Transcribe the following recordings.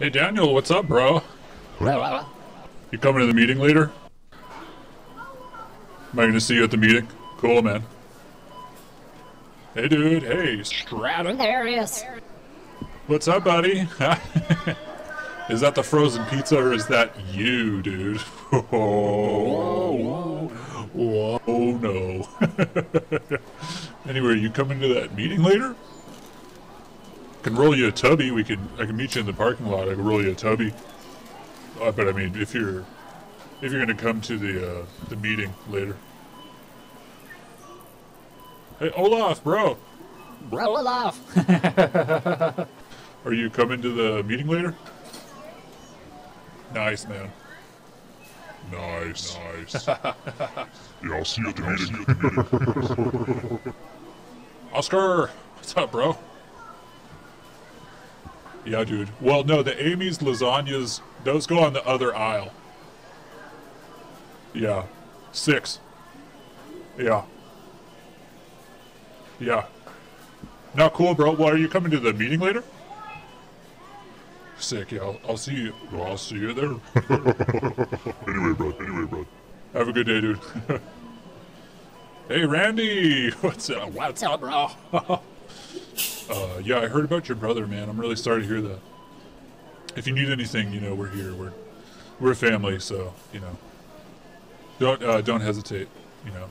Hey Daniel, what's up, bro? You coming to the meeting later? Am I gonna see you at the meeting? Cool, man. Hey, dude. Hey, Stradivarius. what's up, buddy? is that the frozen pizza or is that you, dude? Oh, whoa, no. anyway, you coming to that meeting later? Can roll you a tubby. We can. I can meet you in the parking lot. I can roll you a tubby. Uh, but I mean, if you're if you're gonna come to the uh, the meeting later. Hey, Olaf, bro. It off. Are you coming to the meeting later? Nice, man. Nice, nice. Yeah, I'll see you at the meeting. Oscar, what's up, bro? Yeah, dude. Well, no, the Amy's lasagnas, those go on the other aisle. Yeah. Six. Yeah. Yeah. Not cool, bro. Well, are you coming to the meeting later? Sick, yeah. I'll, I'll see you. Well, I'll see you there. Anyway, bro. Anyway, bro. Have a good day, dude. hey, Randy. What's up? What's up, bro? Uh, yeah, I heard about your brother, man. I'm really sorry to hear that. If you need anything, you know, we're here. We're we're a family, so you know. Don't uh, don't hesitate. You know.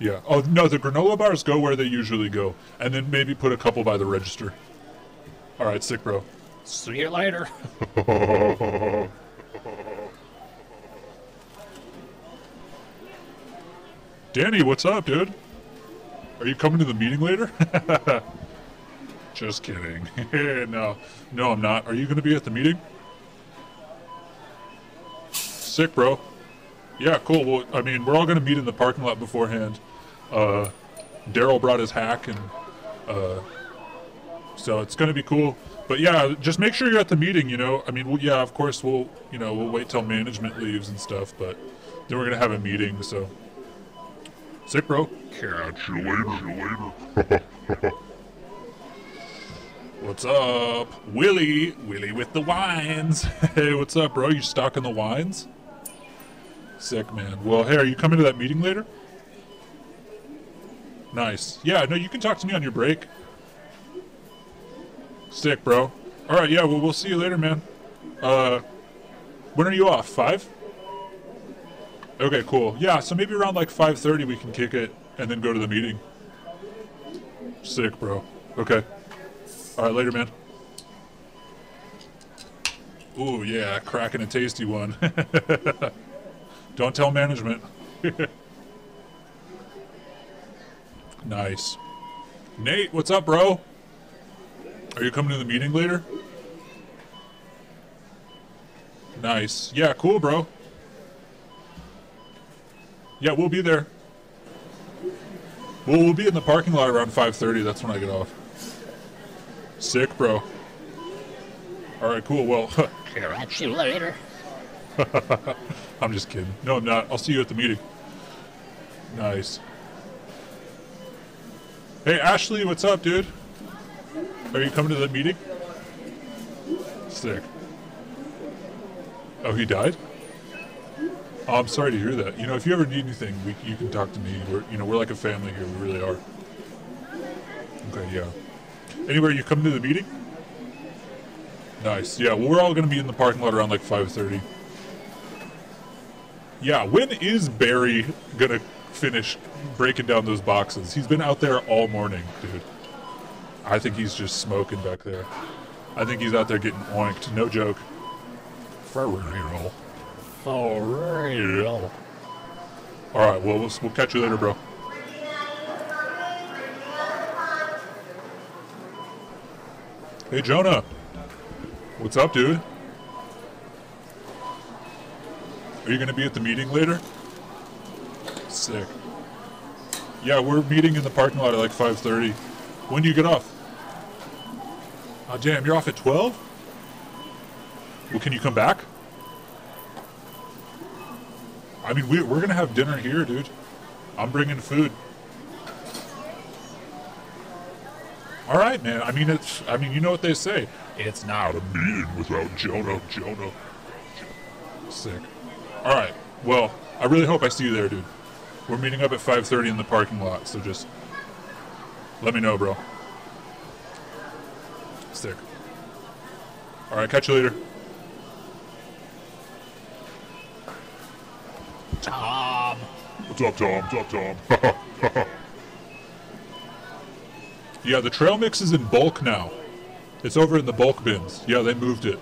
Yeah. Oh no, the granola bars go where they usually go, and then maybe put a couple by the register. All right, sick, bro. See you later. Danny, what's up, dude? Are you coming to the meeting later? Just kidding. no, no, I'm not. Are you going to be at the meeting? Sick, bro. Yeah, cool. Well, I mean, we're all going to meet in the parking lot beforehand. Uh, Daryl brought his hack, and uh, so it's going to be cool. But yeah, just make sure you're at the meeting. You know, I mean, yeah, of course we'll, you know, we'll wait till management leaves and stuff, but then we're going to have a meeting. So, sick, bro. Catch you later. Later. What's up, Willie? Willie with the wines. hey, what's up, bro? You stocking the wines? Sick, man. Well, hey, are you coming to that meeting later? Nice. Yeah, no, you can talk to me on your break. Sick, bro. All right, yeah, well, we'll see you later, man. Uh, when are you off? Five? Okay, cool. Yeah, so maybe around like 5:30 we can kick it and then go to the meeting. Sick, bro. Okay. All right, later, man. Ooh, yeah, cracking a tasty one. Don't tell management. nice. Nate, what's up, bro? Are you coming to the meeting later? Nice. Yeah, cool, bro. Yeah, we'll be there. Well, we'll be in the parking lot around 5:30. That's when I get off. Sick, bro. All right, cool. Well, Catch you later. I'm just kidding. No, I'm not. I'll see you at the meeting. Nice. Hey, Ashley, what's up, dude? Are you coming to the meeting? Sick. Oh, he died? Oh, I'm sorry to hear that. You know, if you ever need anything, we, you can talk to me. We're, you know, we're like a family here. We really are. Okay, yeah. Anywhere you come to the meeting? Nice. Yeah, well, we're all going to be in the parking lot around like 5:30. Yeah, when is Barry going to finish breaking down those boxes? He's been out there all morning, dude. I think he's just smoking back there. I think he's out there getting oinked. No joke. For real. For real. All right, well, we'll, we'll catch you later, bro. Hey, Jonah. What's up, dude? Are you going to be at the meeting later? Sick. Yeah, we're meeting in the parking lot at like 5.30. When do you get off? Oh, damn, you're off at 12? Well, can you come back? I mean, we, we're to have dinner here, dude. I'm bringing food. All right, man. I mean, it's. I mean, you know what they say. It's not a Meeting without Jonah. Jonah. sick. All right. Well, I really hope I see you there, dude. We're meeting up at 5:30 in the parking lot, so just let me know, bro. Sick. All right. Catch you later. Tom. What's up, Tom? What's up, Tom? Yeah, the trail mix is in bulk now. It's over in the bulk bins. Yeah, they moved it.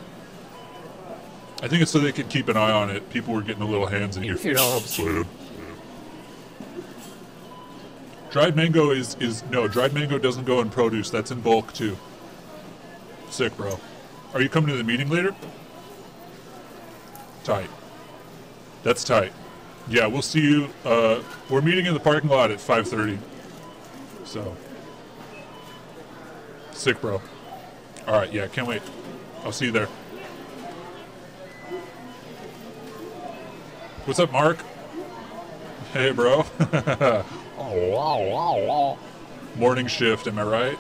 I think it's so they could keep an eye on it. People were getting a little hands in here. You know, Sad. Dried mango is is no dried mango doesn't go in produce. That's in bulk too. Sick, bro. Are you coming to the meeting later? Tight. That's tight. Yeah, we'll see you. Uh, we're meeting in the parking lot at 5:30. So. Sick, bro. All right, yeah, can't wait. I'll see you there. What's up, Mark? Hey, bro. oh, oh, oh, oh. Morning shift, am I right?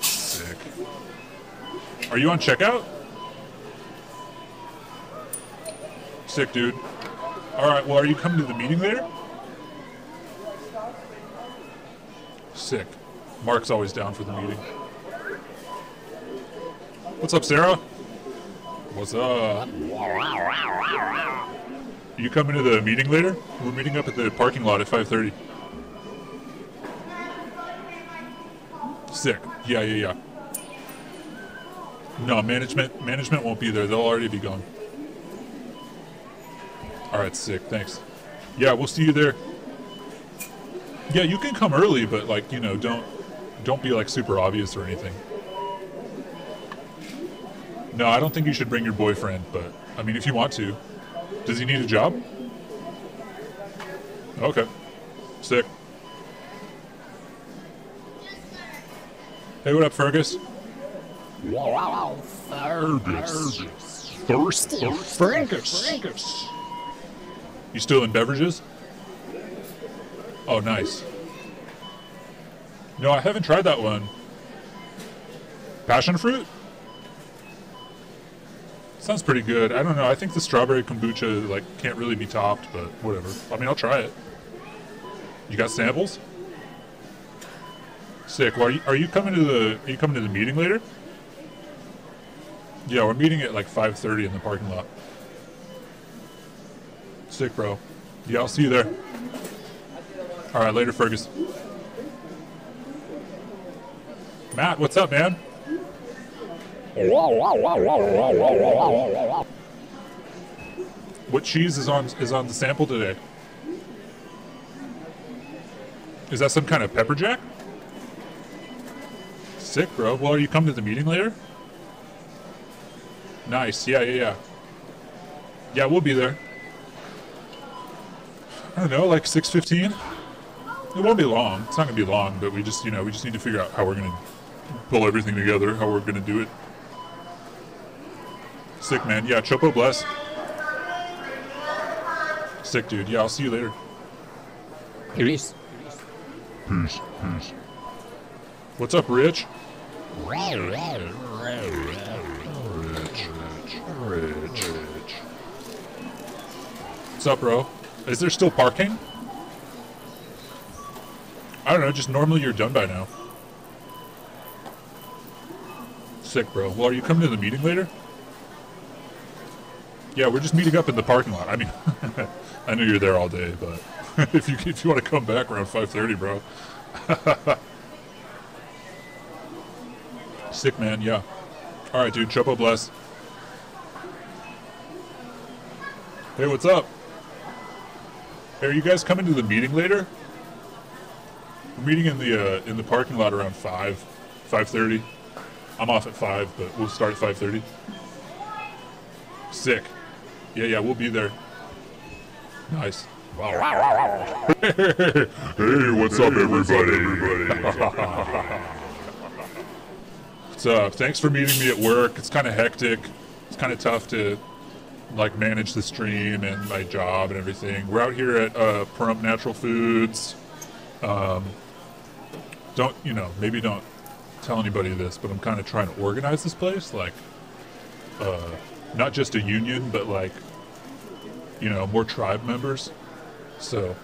Sick. Are you on checkout? Sick, dude. Alright, well, are you coming to the meeting later? Sick. Mark's always down for the meeting. What's up, Sarah? What's up? You coming to the meeting later? We're meeting up at the parking lot at 5:30. Sick. Yeah, yeah, yeah. No, management management won't be there. They'll already be gone. All right, sick. Thanks. Yeah, we'll see you there. Yeah, you can come early, but like, you know, don't don't be like super obvious or anything. No, I don't think you should bring your boyfriend, but I mean, if you want to. Does he need a job? Okay. Sick. Hey, what up, Fergus? Wow, Fergus. thirsty Fergus. You still in beverages? Oh, nice. No, I haven't tried that one. Passion fruit? Sounds pretty good. I don't know. I think the strawberry kombucha like can't really be topped, but whatever. I mean, I'll try it. You got samples? Sick. Well, are you, are you coming to the are you coming to the meeting later? Yeah, we're meeting at like 5:30 in the parking lot. Sick, bro. Yeah, I'll see you there. All right, later, Fergus. Matt, what's up, man? What cheese is on is on the sample today? Is that some kind of pepper jack? Sick, bro. Well, are you coming to the meeting later? Nice. Yeah, yeah, yeah. Yeah, we'll be there. I don't know, like six fifteen. It won't be long. It's not gonna be long, but we just, you know, we just need to figure out how we're gonna pull everything together, how we're gonna do it. Sick, man. Yeah, Chopo bless. Sick, dude. Yeah, I'll see you later. Peace. Peace, peace. What's up, Rich? Rich, rich, rich. What's up, bro? Is there still parking? I don't know, just normally you're done by now. Sick, bro. Well, are you coming to the meeting later? Yeah, we're just meeting up in the parking lot. I mean, I know you're there all day, but if you if you want to come back around 5:30, bro. Sick, man. Yeah. All right, dude. Chopo bless. Hey, what's up? Hey, are you guys coming to the meeting later? We're meeting in the uh, in the parking lot around five, five thirty. I'm off at five, but we'll start at five thirty. Sick. Yeah, yeah, we'll be there. Nice. Wow. Hey, what's up, everybody? What's up? Thanks for meeting me at work. It's kind of hectic. It's kind of tough to like manage the stream and my job and everything. We're out here at uh, Pahrump Natural Foods. Um, don't you know? Maybe don't tell anybody this, but I'm kind of trying to organize this place, like, uh, not just a union, but like, you know, more tribe members. So,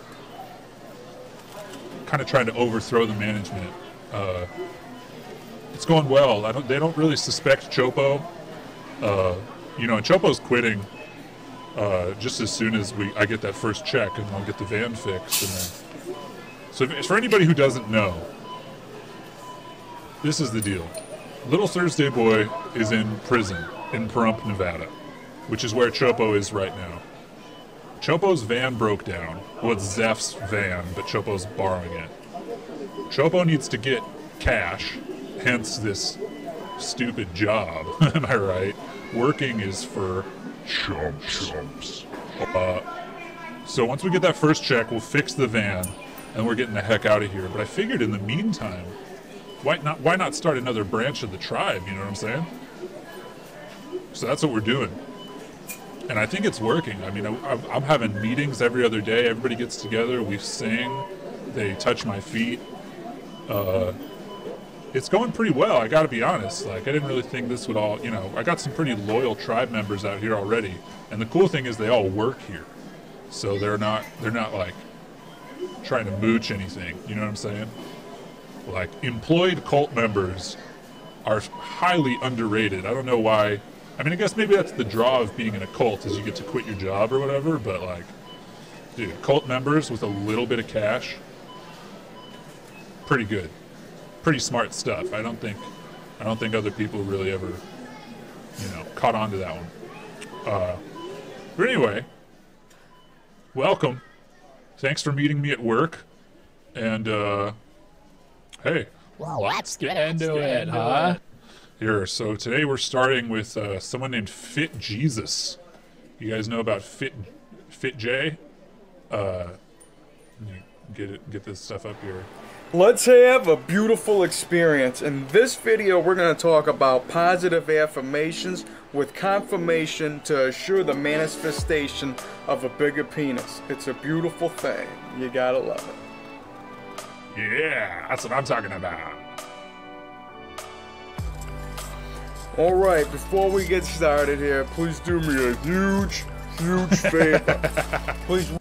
kind of trying to overthrow the management. Uh, it's going well. I don't. They don't really suspect Chopo. Uh, you know, and Chopo's quitting uh, just as soon as we I get that first check, and I'll get the van fixed. And then, so, if, for anybody who doesn't know, this is the deal. Little Thursday Boy is in prison in Pahrump, Nevada, which is where Chopo is right now. Chopo's van broke down. Well, it's Zeph's van, but Chopo's borrowing it. Chopo needs to get cash, hence this stupid job. Am I right? Working is for Chumps. Chumps. uh, so once we get that first check, we'll fix the van, and we're getting the heck out of here. But I figured in the meantime, why not? Why not start another branch of the tribe? You know what I'm saying? So that's what we're doing, and I think it's working. I mean, I, I'm- having meetings every other day. Everybody gets together. We sing. They touch my feet. Uh, it's going pretty well. I got to be honest. Like I didn't really think this would all. You know, I got some pretty loyal tribe members out here already, and the cool thing is they all work here, so they're not they're not like trying to mooch anything. You know what I'm saying? Like employed cult members are highly underrated. I don't know why. I mean, I guess maybe that's the draw of being in a cult is you get to quit your job or whatever. But like, dude, cult members with a little bit of cash, pretty good, pretty smart stuff. I don't think, I don't think other people really ever, you know, caught on to that one. Uh, but anyway, welcome. Thanks for meeting me at work. And uh, hey, Well, let's get into it, huh? here. So today we're starting with uh, someone named Fit Jesus. You guys know about Fit Fit J? Uh, let me get it, get this stuff up here. Let's have a beautiful experience. In this video, we're going to talk about positive affirmations with confirmation to assure the manifestation of a bigger penis. It's a beautiful thing. You gotta love it. Yeah, that's what I'm talking about. All right, before we get started here, please do me a huge, huge favor. please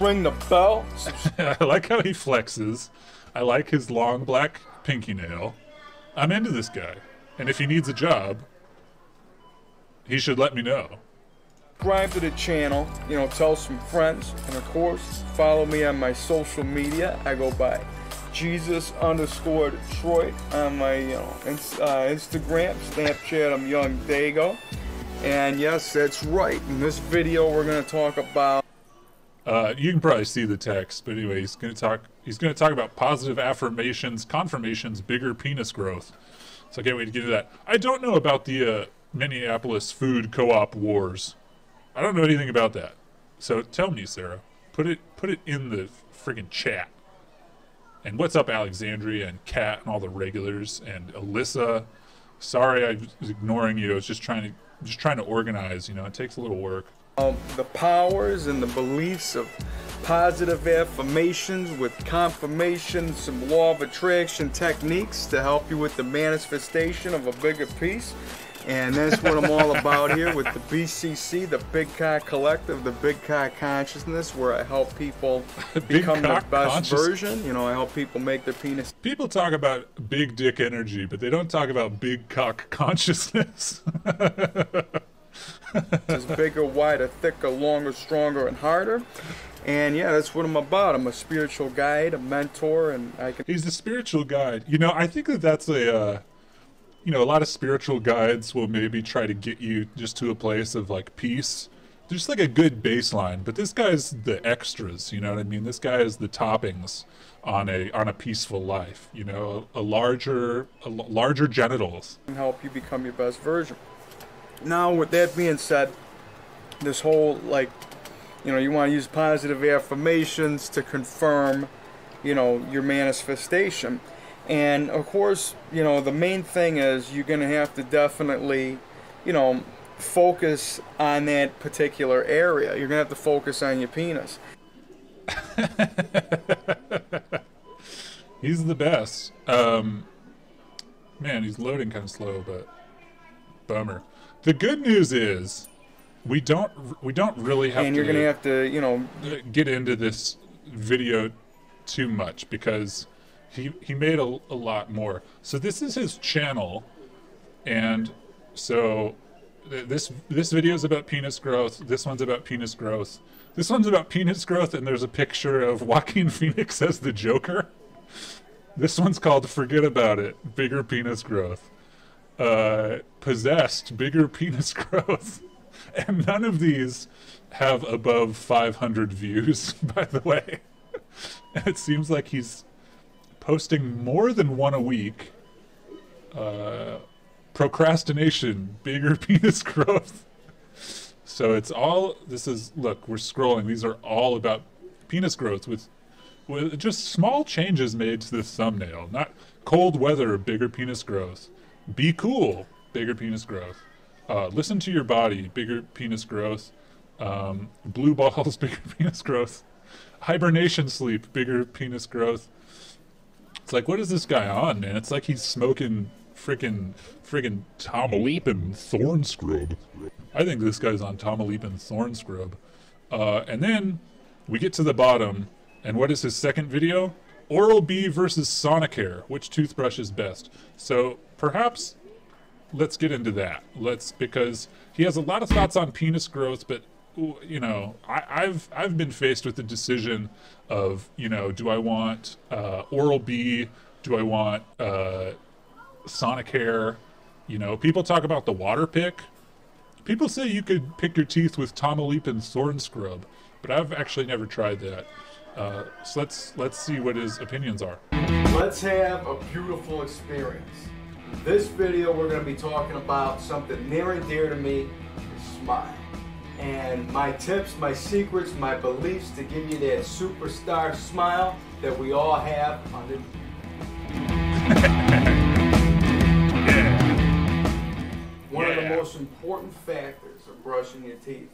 ring the bell. I like how he flexes. I like his long black pinky nail. I'm into this guy. And if he needs a job, he should let me know. subscribe to the channel, you know, tell some friends, and of course, follow me on my social media. I go by Jesus underscore Detroit on my, you know, uh, Instagram, Snapchat. I'm Young Dago, and yes, that's right. In this video, we're gonna talk about Uh, you can probably see the text, but anyway, he's going to talk. He's going to talk about positive affirmations, confirmations, bigger penis growth. So I can't wait to get into that. I don't know about the uh, Minneapolis food co-op wars. I don't know anything about that. So tell me, Sarah. Put it put it in the friggin' chat. And what's up, Alexandria and Kat and all the regulars and Alyssa? Sorry, I was ignoring you. I was just trying to just trying to organize. You know, it takes a little work. Um, the powers and the beliefs of positive affirmations with confirmation, some law of attraction techniques to help you with the manifestation of a bigger piece. And that's what I'm all about here with the BCC, the Big Cock Collective, the Big Cock Consciousness, where I help people become their best version. You know, I help people make their penis People talk about big dick energy, but they don't talk about big cock consciousness. is bigger, wider, thicker, longer, stronger, and harder. And yeah, that's what I'm about. I'm a spiritual guide, a mentor, and I can He's a spiritual guide. You know, I think that that's a, uh, you know, a lot of spiritual guides will maybe try to get you just to a place of like peace. There's like a good baseline, but this guy's the extras. You know what I mean? This guy is the toppings on a on a peaceful life. You know, a, larger a l- larger genitals. help you become your best version. Now, with that being said, this whole like, you know, you want to use positive affirmations to confirm, you know, your manifestation. And of course, you know, the main thing is you're going to have to definitely, you know, focus on that particular area. You're going to have to focus on your penis. He's the best. Um, man, he's loading kind of slow, but bummer. The good news is we don't we don't really have and to you're gonna have to, you know, get into this video too much because he he made a, a lot more. So this is his channel, and so this this video is about penis growth. This one's about penis growth. This one's about penis growth, and there's a picture of Joaquin Phoenix as the Joker. This one's called "Forget About It." Bigger penis growth. Uh, possessed, bigger penis growth, and none of these have above 500 views. By the way, it seems like he's posting more than one a week. Uh, procrastination, bigger penis growth. So it's all. This is look. We're scrolling. These are all about penis growth with, with just small changes made to the thumbnail. Not cold weather, bigger penis growth. Be cool, bigger penis growth. Uh, listen to your body, bigger penis growth. Um, blue balls, bigger penis growth. Hibernation sleep, bigger penis growth. It's like, what is this guy on, man? It's like he's smoking freaking freaking Tamaulipan Thornscrub. I think this guy's on Tamaulipan Thornscrub. Uh, and then we get to the bottom, and what is his second video? Oral B versus Sonicare. Which toothbrush is best? So perhaps let's get into that. Let's because he has a lot of thoughts on penis growth, but you know, I, I've I've been faced with the decision of you know, do I want uh, Oral B? Do I want uh, Sonicare? You know, people talk about the water pick. People say you could pick your teeth with Tamaulipan Thornscrub, but I've actually never tried that. Uh, so let's let's see what his opinions are. let's have a beautiful experience. This video, we're going to be talking about something near and dear to me, smile. And my tips, my secrets, my beliefs to give you that superstar smile that we all have under. One of the most important factors of brushing your teeth.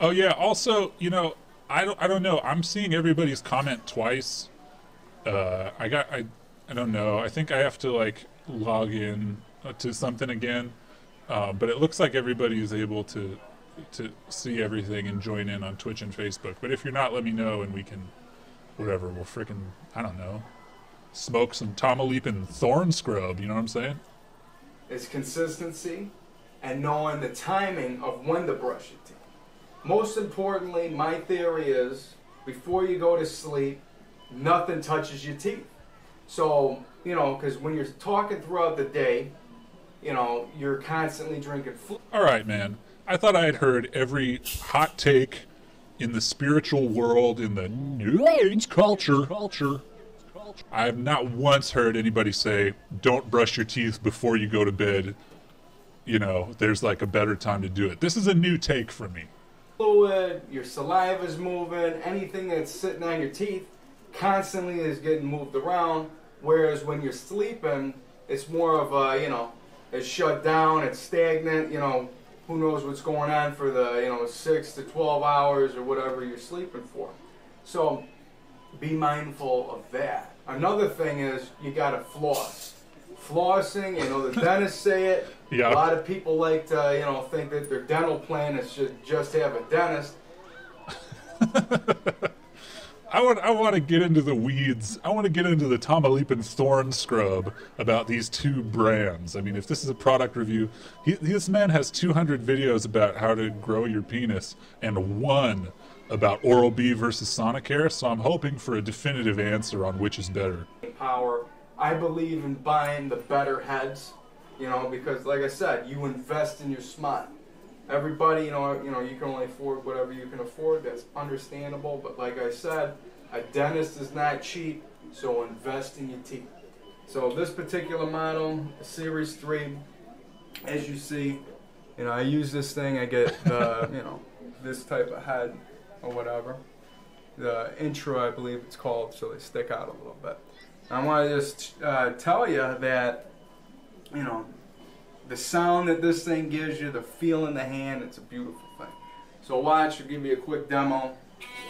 Oh yeah. Also, you know, I don't I don't know. I'm seeing everybody's comment twice. Uh, I got I I don't know. I think I have to like log in uh, to something again. Uh, but it looks like everybody is able to to see everything and join in on Twitch and Facebook. But if you're not, let me know and we can whatever. We'll frickin' I don't know. Smoke some Tamaulipan Thornscrub. You know what I'm saying? It's consistency and knowing the timing of when to brush your teeth. Most importantly, my theory is before you go to sleep, nothing touches your teeth. So, you know, because when you're talking throughout the day, you know, you're constantly drinking. All right, man. I thought I had heard every hot take in the spiritual world, in the new age culture. Culture. I have not once heard anybody say, "Don't brush your teeth before you go to bed." You know, there's like a better time to do it. This is a new take for me. fluid, your saliva's moving, anything that's sitting on your teeth constantly is getting moved around. Whereas when you're sleeping, it's more of a, you know, it's shut down, it's stagnant, you know, who knows what's going on for the, you know, six to 12 hours or whatever you're sleeping for. So be mindful of that. Another thing is you gotta floss. Flossing, you know, the dentists say it. Yeah. A lot of people like to, you know, think that their dental plan is just just have a dentist. I want I want to get into the weeds. I want to get into the Tamaulipan Thornscrub about these two brands. I mean, if this is a product review, he, this man has 200 videos about how to grow your penis and one about Oral B versus Sonicare. So I'm hoping for a definitive answer on which is better. power. I believe in buying the better heads, you know, because like I said, you invest in your smile. Everybody, you know, you know, you can only afford whatever you can afford. That's understandable. But like I said, a dentist is not cheap, so invest in your teeth. So this particular model, Series Three, as you see, you know, I use this thing. I get the, you know, this type of head or whatever. The intro, I believe it's called, so they stick out a little bit. I want to just uh, tell you that, you know, the sound that this thing gives you, the feel in the hand, it's a beautiful thing. So watch, I'll give you a quick demo.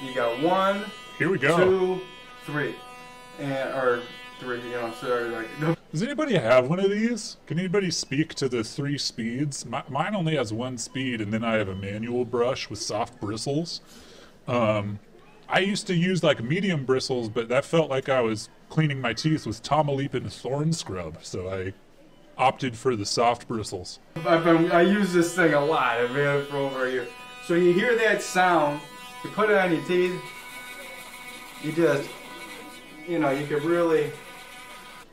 You got one, Here we go. two, three, and or three, you know, sorry, like, no. Does anybody have one of these? Can anybody speak to the three speeds? Mi- mine only has one speed, and then I have a manual brush with soft bristles. Um, I used to use like medium bristles, but that felt like I was cleaning my teeth with Tamaulipan Thornscrub, so I opted for the soft bristles. I've been, I use this thing a lot. I've had it for over a year. So you hear that sound, you put it on your teeth, you just, you know, you could really.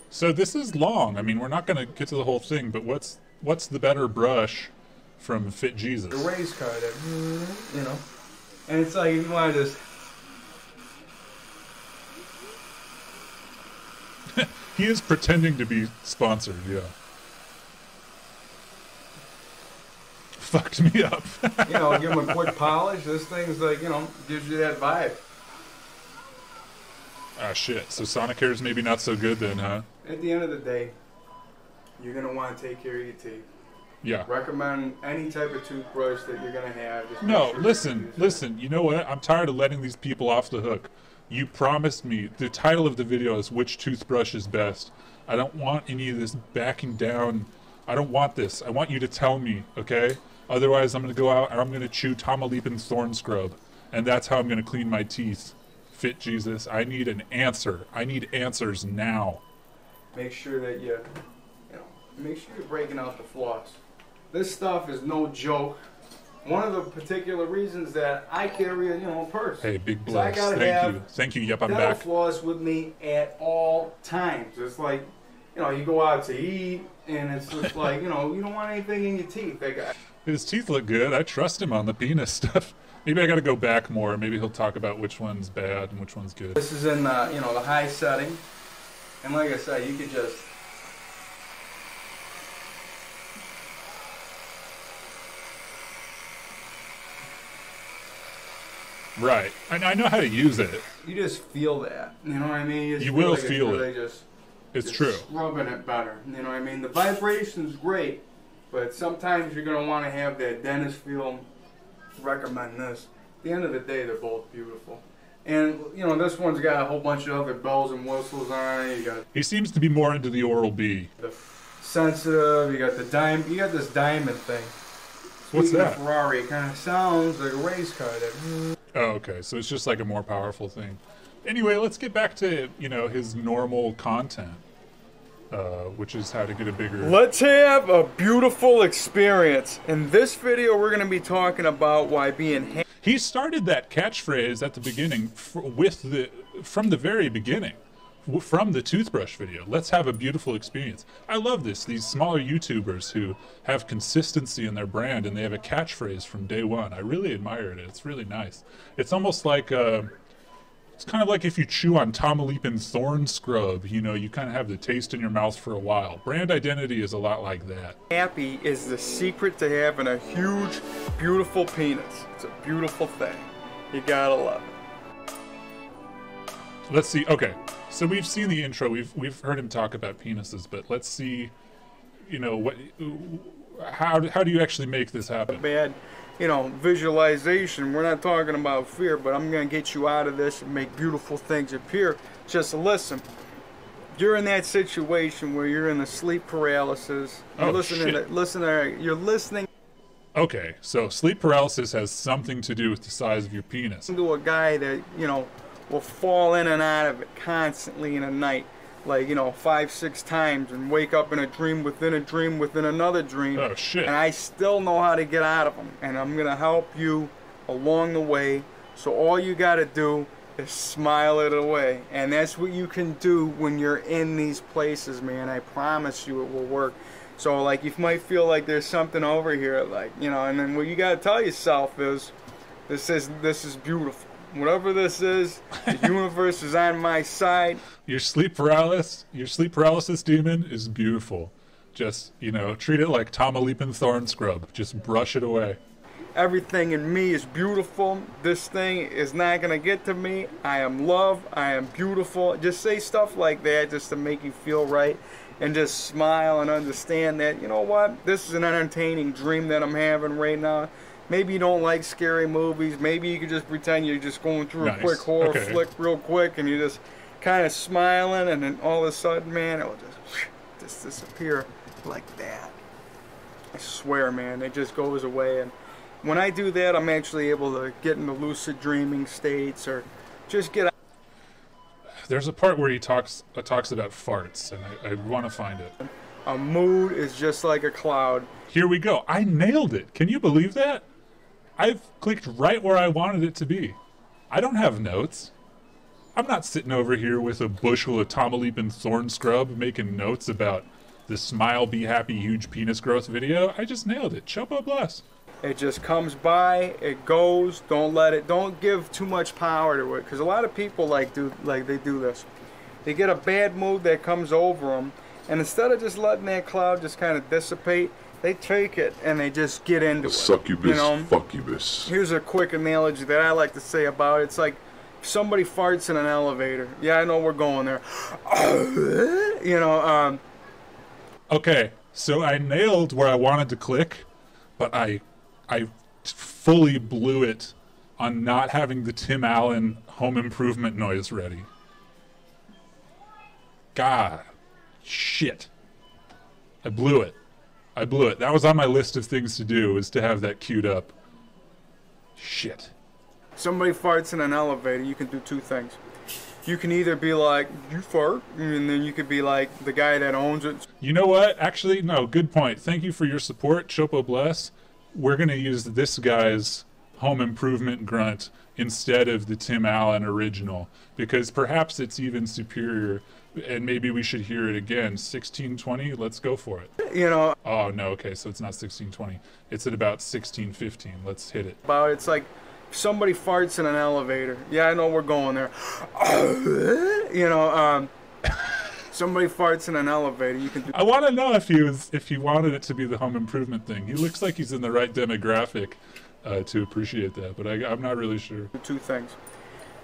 So this is long. I mean, we're not going to get to the whole thing, but what's what's the better brush from Fit Jesus? erase card it, you know. And it's like you want to just He is pretending to be sponsored, yeah. Fucked me up. you know give them a quick polish. This thing's like you know gives you that vibe. ah, shit. So Sonicare is maybe not so good then, huh? At the end of the day, you're gonna want to take care of your teeth. Yeah. Recommend any type of toothbrush that you're gonna have. Just No, sure listen, listen. You know what? I'm tired of letting these people off the hook. You promised me. The title of the video is which toothbrush is best. I don't want any of this backing down. I don't want this. I want you to tell me, okay? Otherwise, I'm going to go out and I'm going to chew Tamaulipan Thornscrub. And that's how I'm going to clean my teeth. Fit Jesus. I need an answer. I need answers now. Make sure that you, you know, make sure you're breaking out the floss. This stuff is no joke. One of the particular reasons that I carry a you know a purse. Hey, big bless. Thank you. Thank you. Yep, I'm back. floss with me at all times. It's like, you know, you go out to eat, and it's just like, you know, you don't want anything in your teeth. Like, I- His teeth look good. I trust him on the penis stuff. Maybe I got to go back more. Maybe he'll talk about which one's bad and which one's good. this is in the, you know, the high setting, and like I said, you could just. Right. I, I know how to use it. You just feel that, you know what I mean? just You will like feel it. really Just, It's just true. Scrubbing it better, you know what I mean? The vibration's great, but sometimes you're gonna want to have that dentist feel. Recommend this. At the end of the day, they're both beautiful. And you know, this one's got a whole bunch of other bells and whistles on it. You got He seems to be more into the Oral B. the sensitive. You got the diamond. You got this diamond thing. What's Speaking that? Ferrari, it kind of sounds like a race car. That, Oh, okay. So it's just like a more powerful thing. Anyway, let's get back to you know his normal content, uh, which is how to get a bigger. Let's have a beautiful experience. In this video, we're going to be talking about why being He started that catchphrase at the beginning with the from the very beginning, w- from the toothbrush video. Let's have a beautiful experience. I love this. These smaller YouTubers who have consistency in their brand and they have a catchphrase from day one. I really admire it. It's really nice. It's almost like. Uh, it's kind of like if you chew on Tomaleepin Thorn Scrub, you know, you kind of have the taste in your mouth for a while. Brand identity is a lot like that. happy is the secret to having a huge, beautiful penis. It's a beautiful thing. You gotta love it. Let's see. Okay, so we've seen the intro. We've we've heard him talk about penises, but let's see. You know what? How how do you actually make this happen? Bad, you know, visualization. We're not talking about fear, but I'm gonna get you out of this and make beautiful things appear. Just listen. You're in that situation where you're in the sleep paralysis. You're Oh, listening shit. to listen to you're listening Okay, so sleep paralysis has something to do with the size of your penis. to a guy that you know will fall in and out of it constantly in a night like you know five six times and wake up in a dream within a dream within another dream. Oh, shit. and i still know how to get out of them and i'm gonna help you along the way. So all you gotta do is smile it away. And that's what you can do when you're in these places man. I promise you it will work. So like you might feel like there's something over here like you know and then what you gotta tell yourself is this is this is beautiful. Whatever this is, the universe is on my side. Your sleep paralysis, your sleep paralysis demon is beautiful. Just you know, treat it like Tamaulipan Thornscrub. Just brush it away. Everything in me is beautiful. This thing is not gonna get to me. I am love. I am beautiful. Just say stuff like that just to make you feel right and just smile and understand that, you know what? This is an entertaining dream that I'm having right now. Maybe you don't like scary movies. Maybe you could just pretend you're just going through Nice. a quick horror Okay. flick real quick and you're just kind of smiling, and then all of a sudden, man, it will just just disappear like that. I swear, man, it just goes away. And when I do that, I'm actually able to get into lucid dreaming states or just get There's a part where he talks uh, talks about farts, and I, I want to find it. a mood is just like a cloud. Here we go. I nailed it. Can you believe that? I've clicked right where I wanted it to be. I don't have notes. I'm not sitting over here with a bushel of Tamaulipan Thornscrub making notes about the smile, be happy, huge penis growth video. I just nailed it. Chopo bless. It just comes by, it goes. Don't let it. Don't give too much power to it, because a lot of people like do like they do this. They get a bad mood that comes over them, and instead of just letting that cloud just kind of dissipate, they take it and they just get into it. Succubus, You know, fuckubus. here's a quick analogy that I like to say about it. It's like somebody farts in an elevator. Yeah, I know we're going there. you know, um, Okay, so I nailed where I wanted to click, but I, I fully blew it on not having the Tim Allen home improvement noise ready. God, shit. I blew it. I blew it. That was on my list of things to do was to have that queued up. Shit. somebody farts in an elevator, you can do two things. You can either be like, you fart, and then you could be like the guy that owns it. You know what? Actually, no, good point. Thank you for your support, Chopo Bless. We're going to use this guy's home improvement grunt instead of the Tim Allen original because perhaps it's even superior and maybe we should hear it again. 1620, let's go for it. You know, Oh, no, okay, so it's not 1620. It's at about 1615. Let's hit it. about it's like somebody farts in an elevator. Yeah, I know we're going there. you know, um, somebody farts in an elevator. You can do I want to know if he was if he wanted it to be the home improvement thing. He looks like he's in the right demographic uh, to appreciate that, but I, I'm not really sure. two things.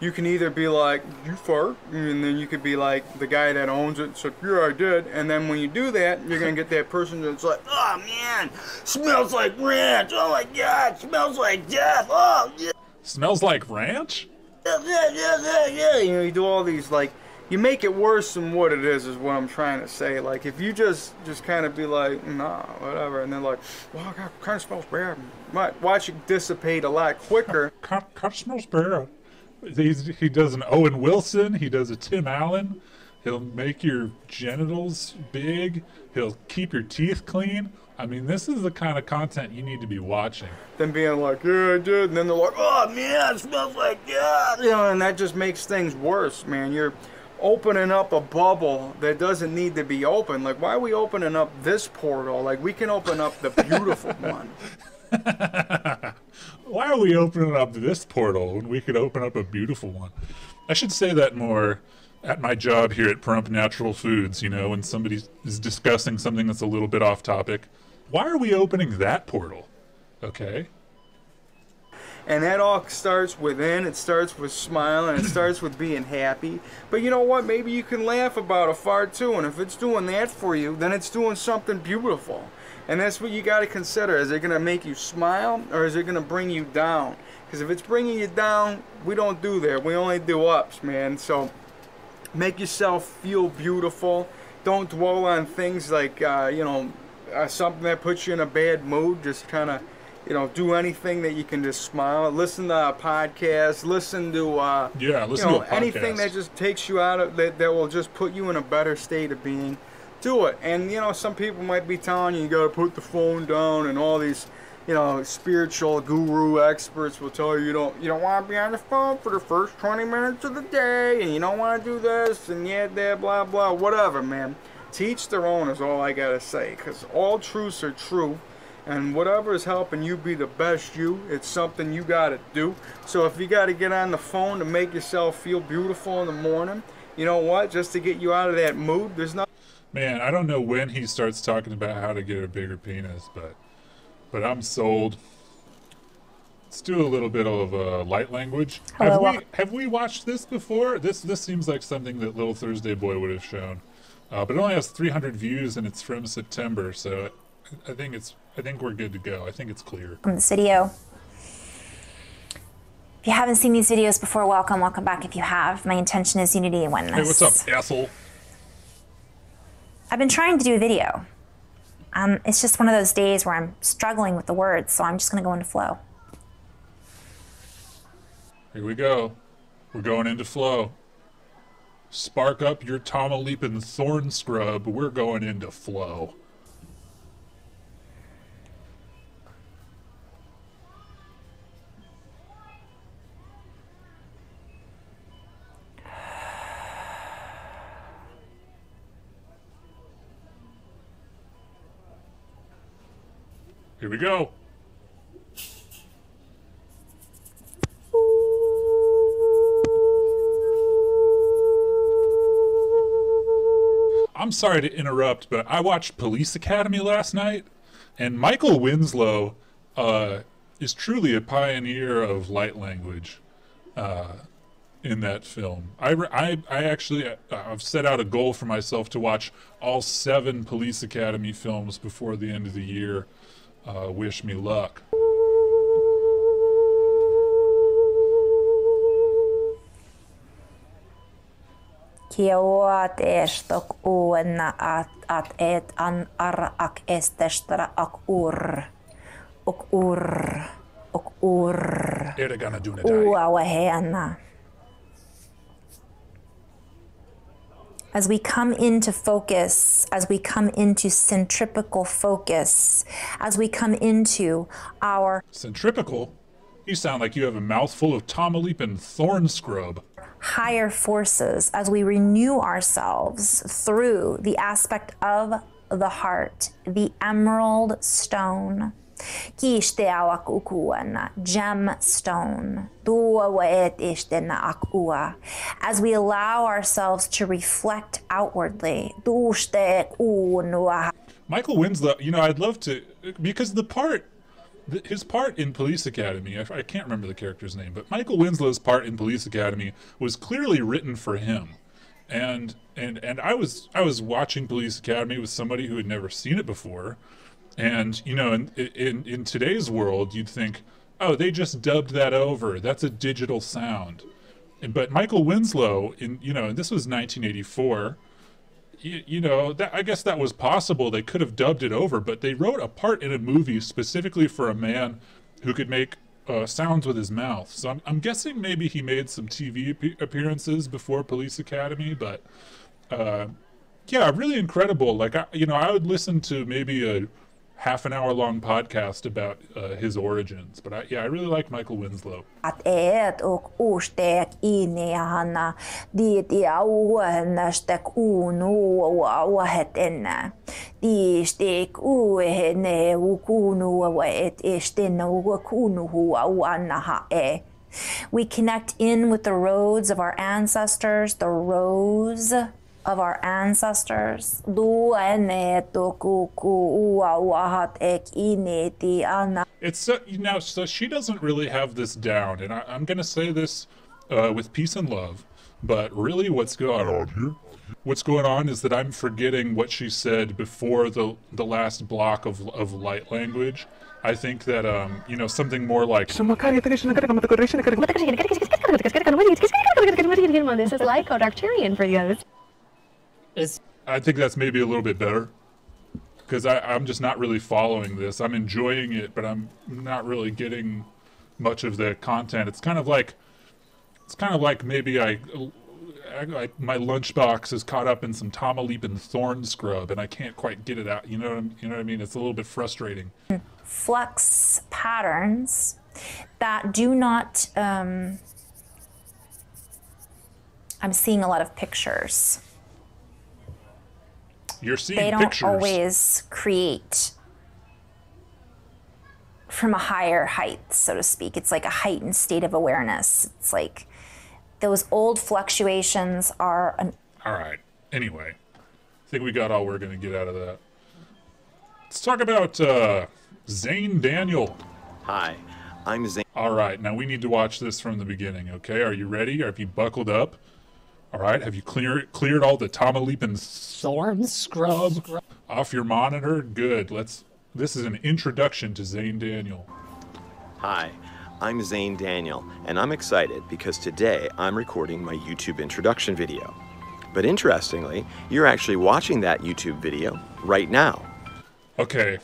You can either be like, you fart, and then you could be like the guy that owns it. So, yeah, I did. And then when you do that, you're going to get that person that's like, oh man, smells like ranch. Oh my God, smells like death. Oh, yeah, Smells like ranch? yeah, yeah, yeah, yeah. You know, you do all these, like, you make it worse than what it is, is what I'm trying to say. Like, if you just just kind of be like, nah, whatever, and then like, well, God, kind of smells bad. Might watch it dissipate a lot quicker. Kind of smells bad. He's, he does an Owen Wilson. He does a Tim Allen. He'll make your genitals big. He'll keep your teeth clean. I mean, this is the kind of content you need to be watching. Then being like, yeah, I did. And then they're like, oh man, it smells like God. You know, and that just makes things worse, man. You're opening up a bubble that doesn't need to be open. Like, why are we opening up this portal? Like, we can open up the beautiful one. Why are we opening up this portal when we could open up a beautiful one? I should say that more at my job here at Pahrump Natural Foods, you know, when somebody is discussing something that's a little bit off topic. Why are we opening that portal? Okay. And that all starts within. It starts with smiling. It starts with being happy. But you know what? Maybe you can laugh about a fart too. And if it's doing that for you, then it's doing something beautiful. And that's what you got to consider. Is it going to make you smile or is it going to bring you down? Because if it's bringing you down, we don't do that. We only do ups, man. So make yourself feel beautiful. Don't dwell on things like, uh, you know, uh, something that puts you in a bad mood. Just kind of, you know, do anything that you can just smile. Listen to a podcast. Listen to, uh, Yeah, listen you know, to a anything that just takes you out of that, that will just put you in a better state of being. Do it. And you know, some people might be telling you you got to put the phone down, and all these, you know, spiritual guru experts will tell you you don't you don't want to be on the phone for the first 20 minutes of the day, and you don't want to do this and yeah, that, blah blah, whatever, man. Teach their own is all I gotta say, because all truths are true. And whatever is helping you be the best you, it's something you gotta do. So if you gotta get on the phone to make yourself feel beautiful in the morning, you know what? Just to get you out of that mood, there's no Man, I don't know when he starts talking about how to get a bigger penis, but but I'm sold. Let's do a little bit of uh, light language. Have we have we watched this before? This this seems like something that Little Thursday Boy would have shown, uh, but it only has 300 views and it's from September, so I, think it's I think we're good to go. I think it's clear. from the studio. If you haven't seen these videos before, welcome, welcome back. If you have, my intention is unity and oneness. Hey, what's up, asshole? I've been trying to do a video. Um, it's just one of those days where I'm struggling with the words, so I'm just gonna go into flow. Here we go. We're going into flow. Spark up your Tamaulipan Thornscrub. We're going into flow. Here we go. I'm sorry to interrupt, but I watched Police Academy last night, and Michael Winslow uh, is truly a pioneer of light language uh, in that film. I, I, I actually uh, I've set out a goal for myself to watch all seven Police Academy films before the end of the year. Uh, wish me luck. Kioat estok uena at at et an ar ak estestra ak ur. Ok ur. Ok ur. Ergana Dunedai. Uawahena. As we come into focus, as we come into centripetal focus, as we come into our Centripetal? You sound like you have a mouthful of Tamaulipan Thorn Scrub. higher forces, as we renew ourselves through the aspect of the heart, the emerald stone. Ukuana, gemstone. As we allow ourselves to reflect outwardly. Michael Winslow, you know, I'd love to because the part, his part in Police Academy, I can't remember the character's name, but Michael Winslow's part in Police Academy was clearly written for him, and and and I was I was watching Police Academy with somebody who had never seen it before, and you know, in in in today's world, you'd think, oh, they just dubbed that over. That's a digital sound, but Michael Winslow, in you know, and this was 1984 you, you know that i guess that was possible. They could have dubbed it over but they wrote a part in a movie specifically for a man who could make uh, sounds with his mouth. So I'm, I'm guessing maybe he made some tv appearances before police academy but uh, yeah really incredible. Like I, you know i would listen to maybe a half an hour long podcast about uh, his origins but I, yeah i really like michael winslow e. We connect in with the roads of our ancestors, the rows of our ancestors. Duene tokuku uawahat ek ineti ana. It's so you know, so she doesn't really have this down, and I, I'm gonna say this uh, with peace and love. But really, what's going on here? What's going on is that I'm forgetting what she said before the the last block of of light language. I think that um, you know, something more like This is like Arcturian for you. Is I think that's maybe a little bit better because I'm just not really following this. I'm enjoying it, but I'm not really getting much of the content. It's kind of like it's kind of like maybe I, I, I my lunchbox is caught up in some Tamaulipan thorn scrub, and I can't quite get it out. You know what I'm, you know what I mean? It's a little bit frustrating. flux patterns that do not um, i'm seeing a lot of pictures You're seeing they don't pictures. always create from a higher height so to speak it's like a heightened state of awareness it's like those old fluctuations are an All right. Anyway, I think we got all we're gonna get out of that. Let's talk about uh, Zane Daniel. Hi, I'm Zane. All right, now we need to watch this from the beginning. Okay, are you ready? Have you buckled up? All right, have you cleared cleared all the Tamaulipan Thorn Scrub? off your monitor? Good. Let's. This is an introduction to Zane Daniel. Hi, I'm Zane Daniel, and I'm excited because today I'm recording my YouTube introduction video. But interestingly, you're actually watching that YouTube video right now. Okay.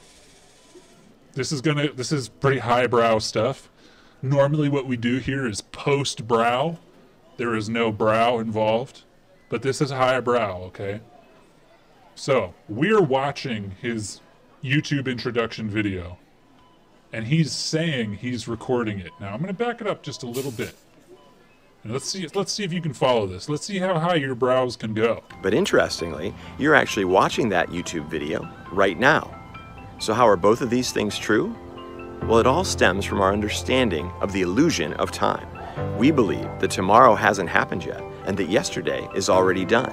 This is gonna this is pretty highbrow stuff. Normally what we do here is post brow. There is no brow involved. But this is high brow, okay? So we're watching his YouTube introduction video. And he's saying he's recording it. Now I'm gonna back it up just a little bit. And let's see let's see if you can follow this. Let's see how high your brows can go. But interestingly, you're actually watching that YouTube video right now. So, how are both of these things true? Well, it all stems from our understanding of the illusion of time. We believe that tomorrow hasn't happened yet and that yesterday is already done,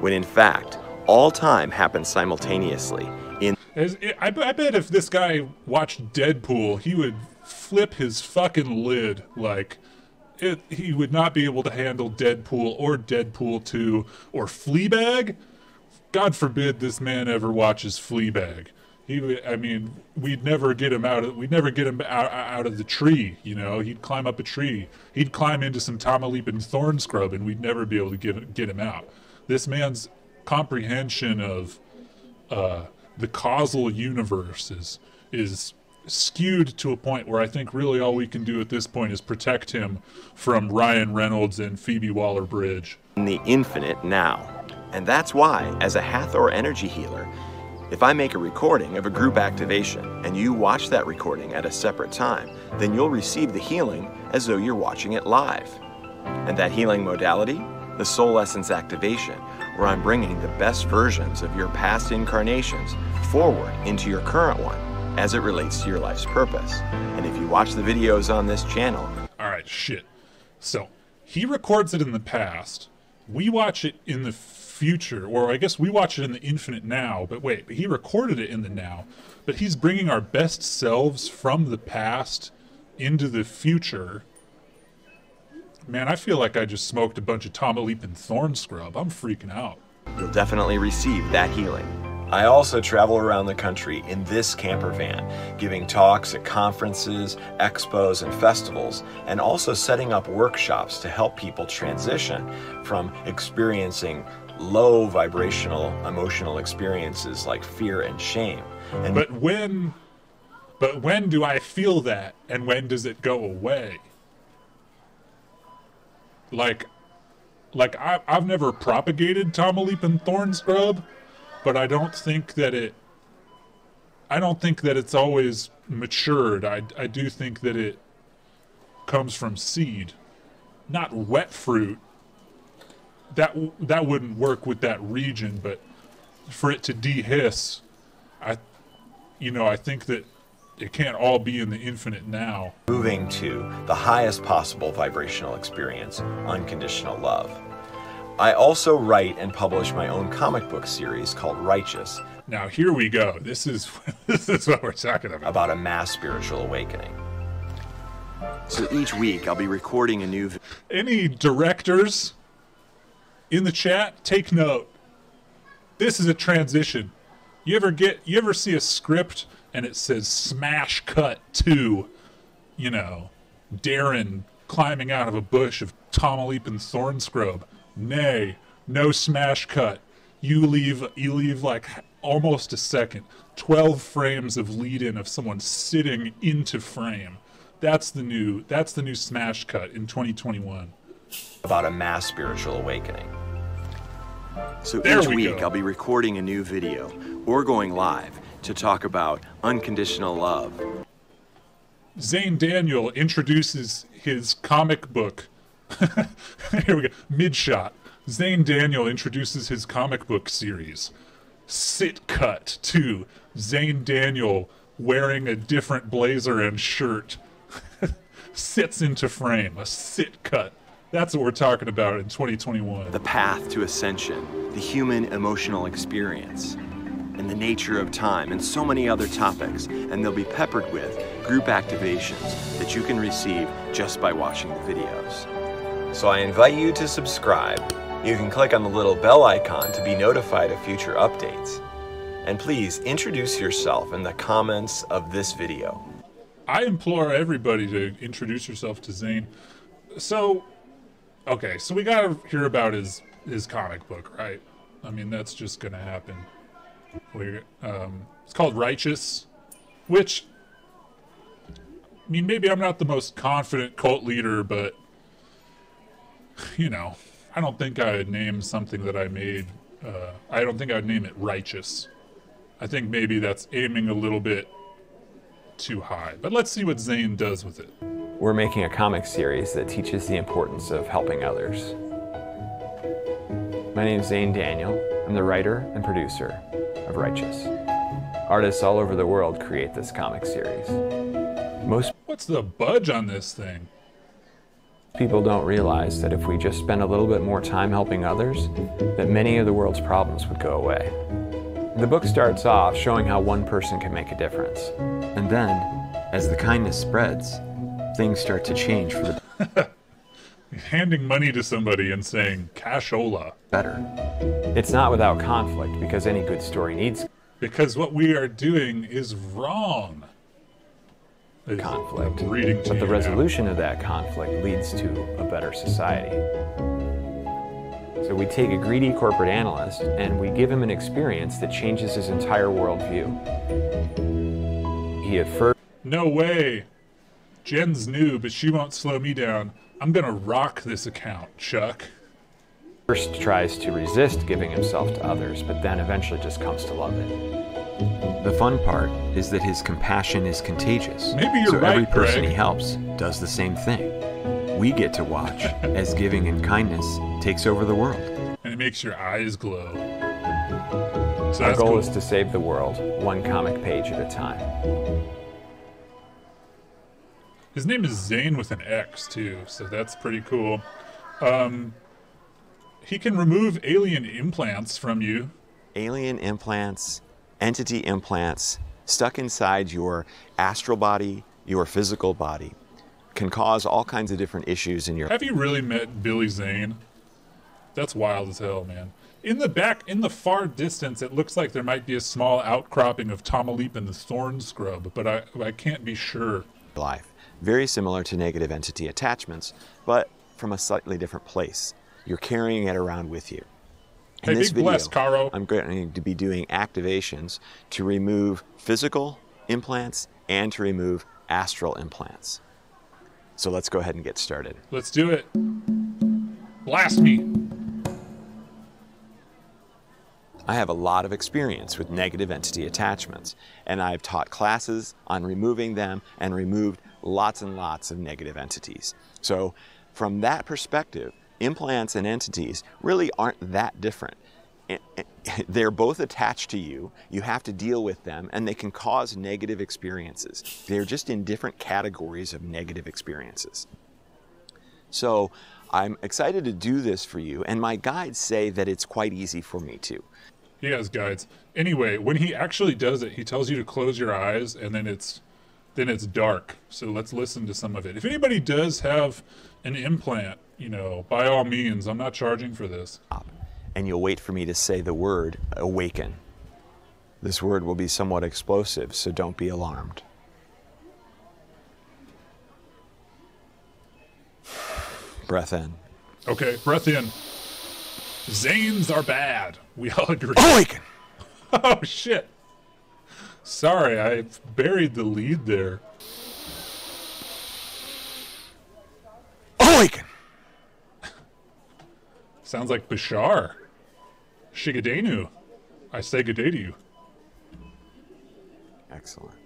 when in fact, all time happens simultaneously in I, bet if this guy watched Deadpool, he would flip his fucking lid. Like, it, he would not be able to handle Deadpool or Deadpool 2 or Fleabag. God forbid this man ever watches Fleabag. He, would- I mean, we'd never get him out of, we'd never get him out, out of the tree. You know, he'd climb up a tree, he'd climb into some Tamaulipan thorn scrub, and we'd never be able to get get him out. This man's comprehension of uh, the causal universe is is skewed to a point where I think really all we can do at this point is protect him from Ryan Reynolds and Phoebe Waller-Bridge. In the infinite now. And that's why, as a Hathor energy healer, if I make a recording of a group activation and you watch that recording at a separate time, then you'll receive the healing as though you're watching it live. And that healing modality? The Soul Essence activation, where I'm bringing the best versions of your past incarnations forward into your current one as it relates to your life's purpose. And if you watch the videos on this channel, All right, shit. So he records it in the past. We watch it in the future, or I guess we watch it in the infinite now. But wait, but he recorded it in the now. But he's bringing our best selves from the past into the future. Man, I feel like I just smoked a bunch of Tamaulipan thorn scrub. I'm freaking out. you'll definitely receive that healing. I also travel around the country in this camper van, giving talks at conferences, expos, and festivals, and also setting up workshops to help people transition from experiencing low vibrational emotional experiences like fear and shame. And But when but when do I feel that and when does it go away? Like like I I've never propagated Tamaulipan thorn scrub, but I don't think that it I don't think that it's always matured. I I do think that it comes from seed, not wet fruit. That that wouldn't work with that region, but for it to dehiss, I you know, I think that it can't all be in the infinite now. moving to the highest possible vibrational experience, unconditional love. I also write and publish my own comic book series called Righteous Now here we go. This is this is what we're talking about. about a mass spiritual awakening. So each week I'll be recording a new Any directors in the chat, take note. This is a transition. You ever get you ever see a script and it says smash cut to, you know, Darren climbing out of a bush of Tamaulipan thorn scrub. Nay, no smash cut. You leave you leave like almost a second. 12 frames of lead in of someone sitting into frame. That's the new that's the new smash cut in 2021. About a mass spiritual awakening. So There each we week go. I'll be recording a new video or going live to talk about unconditional love, Zane Daniel introduces his comic book. Here we go. Mid shot. Zane Daniel introduces his comic book series. Sit cut to Zane Daniel wearing a different blazer and shirt. Sits into frame. A sit cut. That's what we're talking about in 2021. the path to ascension, the human emotional experience, and the nature of time, and so many other topics. And they'll be peppered with group activations that you can receive just by watching the videos. So I invite you to subscribe. You can click on the little bell icon to be notified of future updates. And please introduce yourself in the comments of this video. I implore everybody to introduce yourself to Zane. So, okay, so we gotta hear about his his comic book, right? I mean, that's just gonna happen. We, um, it's called Righteous, which, I mean, maybe I'm not the most confident cult leader, but you know, I don't think I would name something that I made. Uh, I don't think I would name it Righteous. I think maybe that's aiming a little bit too high. But let's see what Zane does with it. We're making a comic series that teaches the importance of helping others. My name is Zane Daniel. I'm the writer and producer of Righteous. Artists all over the world create this comic series. Most What's the budge on this thing? people don't realize that if we just spend a little bit more time helping others, that many of the world's problems would go away. The book starts off showing how one person can make a difference. And then, as the kindness spreads, things start to change for the Handing money to somebody and saying cashola. better. It's not without conflict because any good story needs Because what we are doing is wrong. Conflict. Reading But the now. resolution of that conflict leads to a better society. So we take a greedy corporate analyst and we give him an experience that changes his entire worldview. He at first No way. Jen's new, but she won't slow me down. I'm gonna rock this account, Chuck. first tries to resist giving himself to others, but then eventually just comes to love it. The fun part is that his compassion is contagious. Maybe you're so every person Greg. he helps does the same thing. We get to watch as giving and kindness takes over the world. And it makes your eyes glow. So Our goal cool. is to save the world, one comic page at a time. His name is Zane with an X too, so that's pretty cool. Um, he can remove alien implants from you. Alien implants, entity implants stuck inside your astral body, your physical body, can cause all kinds of different issues in your Have you really met Billy Zane? That's wild as hell, man. In the back, in the far distance, it looks like there might be a small outcropping of Tomaleep and the Thorn Scrub, but I, I can't be sure. life. Very similar to negative entity attachments, but from a slightly different place. You're carrying it around with you. In Hey, this big video, bless, Caro. I'm going to be doing activations to remove physical implants and to remove astral implants. So let's go ahead and get started. Let's do it. Blast me. I have a lot of experience with negative entity attachments, and I've taught classes on removing them and removed lots and lots of negative entities. So, from that perspective, implants and entities really aren't that different. They're both attached to you, you have to deal with them, and they can cause negative experiences. They're just in different categories of negative experiences. So, I'm excited to do this for you, and my guides say that it's quite easy for me to. He has guides. Anyway, when he actually does it, he tells you to close your eyes, and then it's then it's dark. So let's listen to some of it. If anybody does have an implant, you know, by all means, I'm not charging for this. and you'll wait for me to say the word awaken. This word will be somewhat explosive, so don't be alarmed. Breath in. Okay, breath in. Zanes are bad. We all agree. Awaken! Oh shit. Sorry, I buried the lead there. Awaken! Sounds like Bashar. Shigadenu. I say good day to you. Excellent.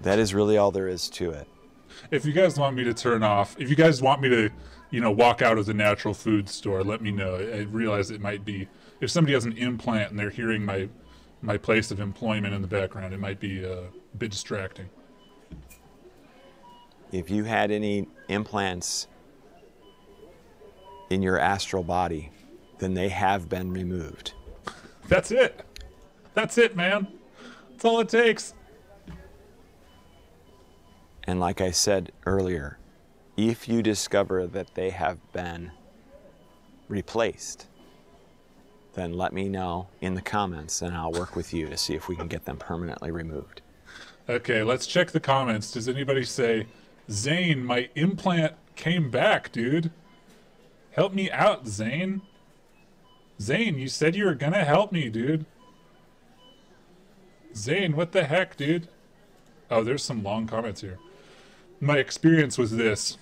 That is really all there is to it. If you guys want me to turn off, if you guys want me to, you know, walk out of the natural food store, let me know. I realize it might be if somebody has an implant and they're hearing my my place of employment in the background, it might be uh, a bit distracting. If you had any implants in your astral body, then they have been removed. That's it. That's it, man. That's all it takes. And like I said earlier, if you discover that they have been replaced, then let me know in the comments and I'll work with you to see if we can get them permanently removed. Okay, let's check the comments. Does anybody say, Zane, my implant came back, dude? Help me out, Zane. Zane, you said you were gonna help me, dude. Zane, what the heck, dude? Oh, there's some long comments here. My experience was this.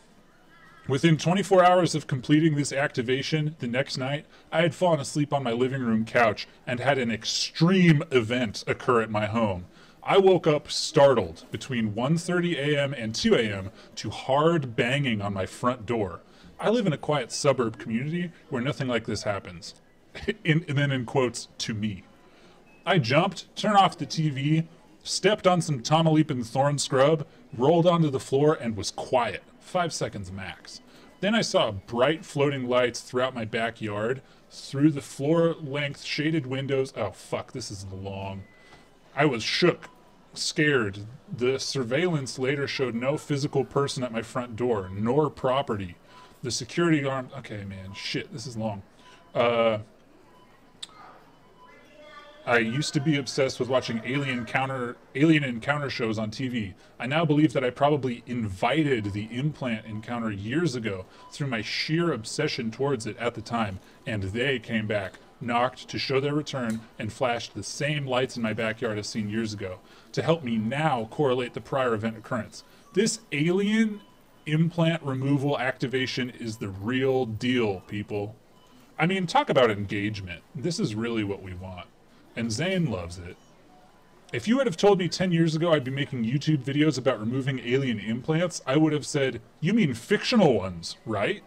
Within 24 hours of completing this activation, the next night, I had fallen asleep on my living room couch and had an extreme event occur at my home. I woke up startled between 1:30 a.m. and 2 a.m. to hard banging on my front door. I live in a quiet suburb community where nothing like this happens. in, and then in quotes, to me. I jumped, turned off the TV, stepped on some Tamaulipan thorn scrub, rolled onto the floor, and was quiet. Five seconds max. Then I saw bright floating lights throughout my backyard, through the floor length shaded windows. Oh, fuck, this is long. I was shook, scared. The surveillance later showed no physical person at my front door, nor property. The security arm. Okay, man, shit, this is long. Uh, I used to be obsessed with watching alien counter alien encounter shows on TV. I now believe that I probably invited the implant encounter years ago through my sheer obsession towards it at the time, and they came back, knocked to show their return, and flashed the same lights in my backyard as seen years ago to help me now correlate the prior event occurrence. This alien implant removal activation is the real deal, people. I mean, talk about engagement. This is really what we want and Zane loves it. If you would have told me 10 years ago I'd be making YouTube videos about removing alien implants, I would have said, You mean fictional ones, right?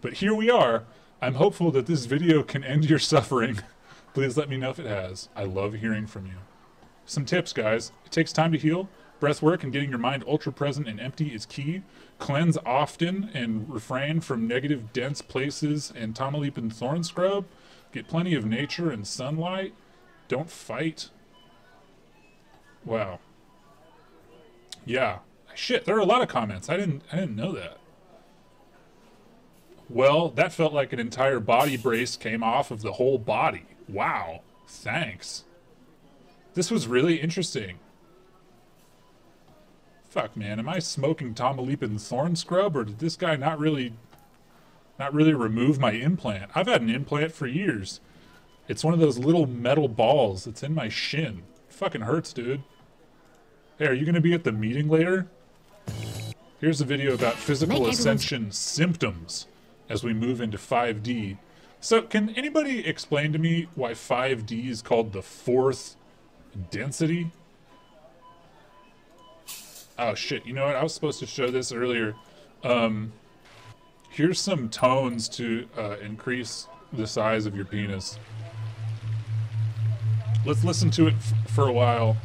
But here we are. I'm hopeful that this video can end your suffering. Please let me know if it has. I love hearing from you. Some tips, guys. It takes time to heal. Breath work and getting your mind ultra present and empty is key. Cleanse often and refrain from negative, dense places and Tamaulipan thorn scrub. Get plenty of nature and sunlight. Don't fight. Wow. Yeah. Shit, there are a lot of comments. I didn't I didn't know that. Well, that felt like an entire body brace came off of the whole body. Wow. Thanks. This was really interesting. Fuck, man. Am I smoking Tamaulipan thorn scrub, or did this guy not really, not really remove my implant? I've had an implant for years. It's one of those little metal balls. It's in my shin. It fucking hurts, dude. Hey, are you going to be at the meeting later? Here's a video about physical ascension symptoms as we move into 5D. So, can anybody explain to me why 5D is called the fourth density? Oh shit, you know what? I was supposed to show this earlier. Um, here's some tones to uh, increase the size of your penis. Let's listen to it for a while.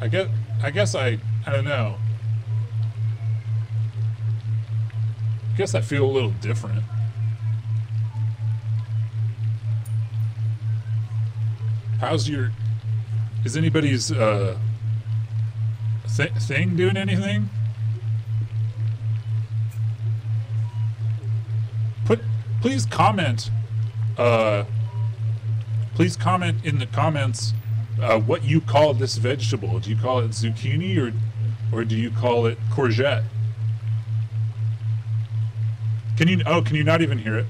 I guess I guess I I don't know. I guess I feel a little different. How's your is anybody's uh th thing doing anything? Please comment. Uh, please comment in the comments uh, what you call this vegetable. Do you call it zucchini or, or do you call it courgette? Can you? Oh, can you not even hear it?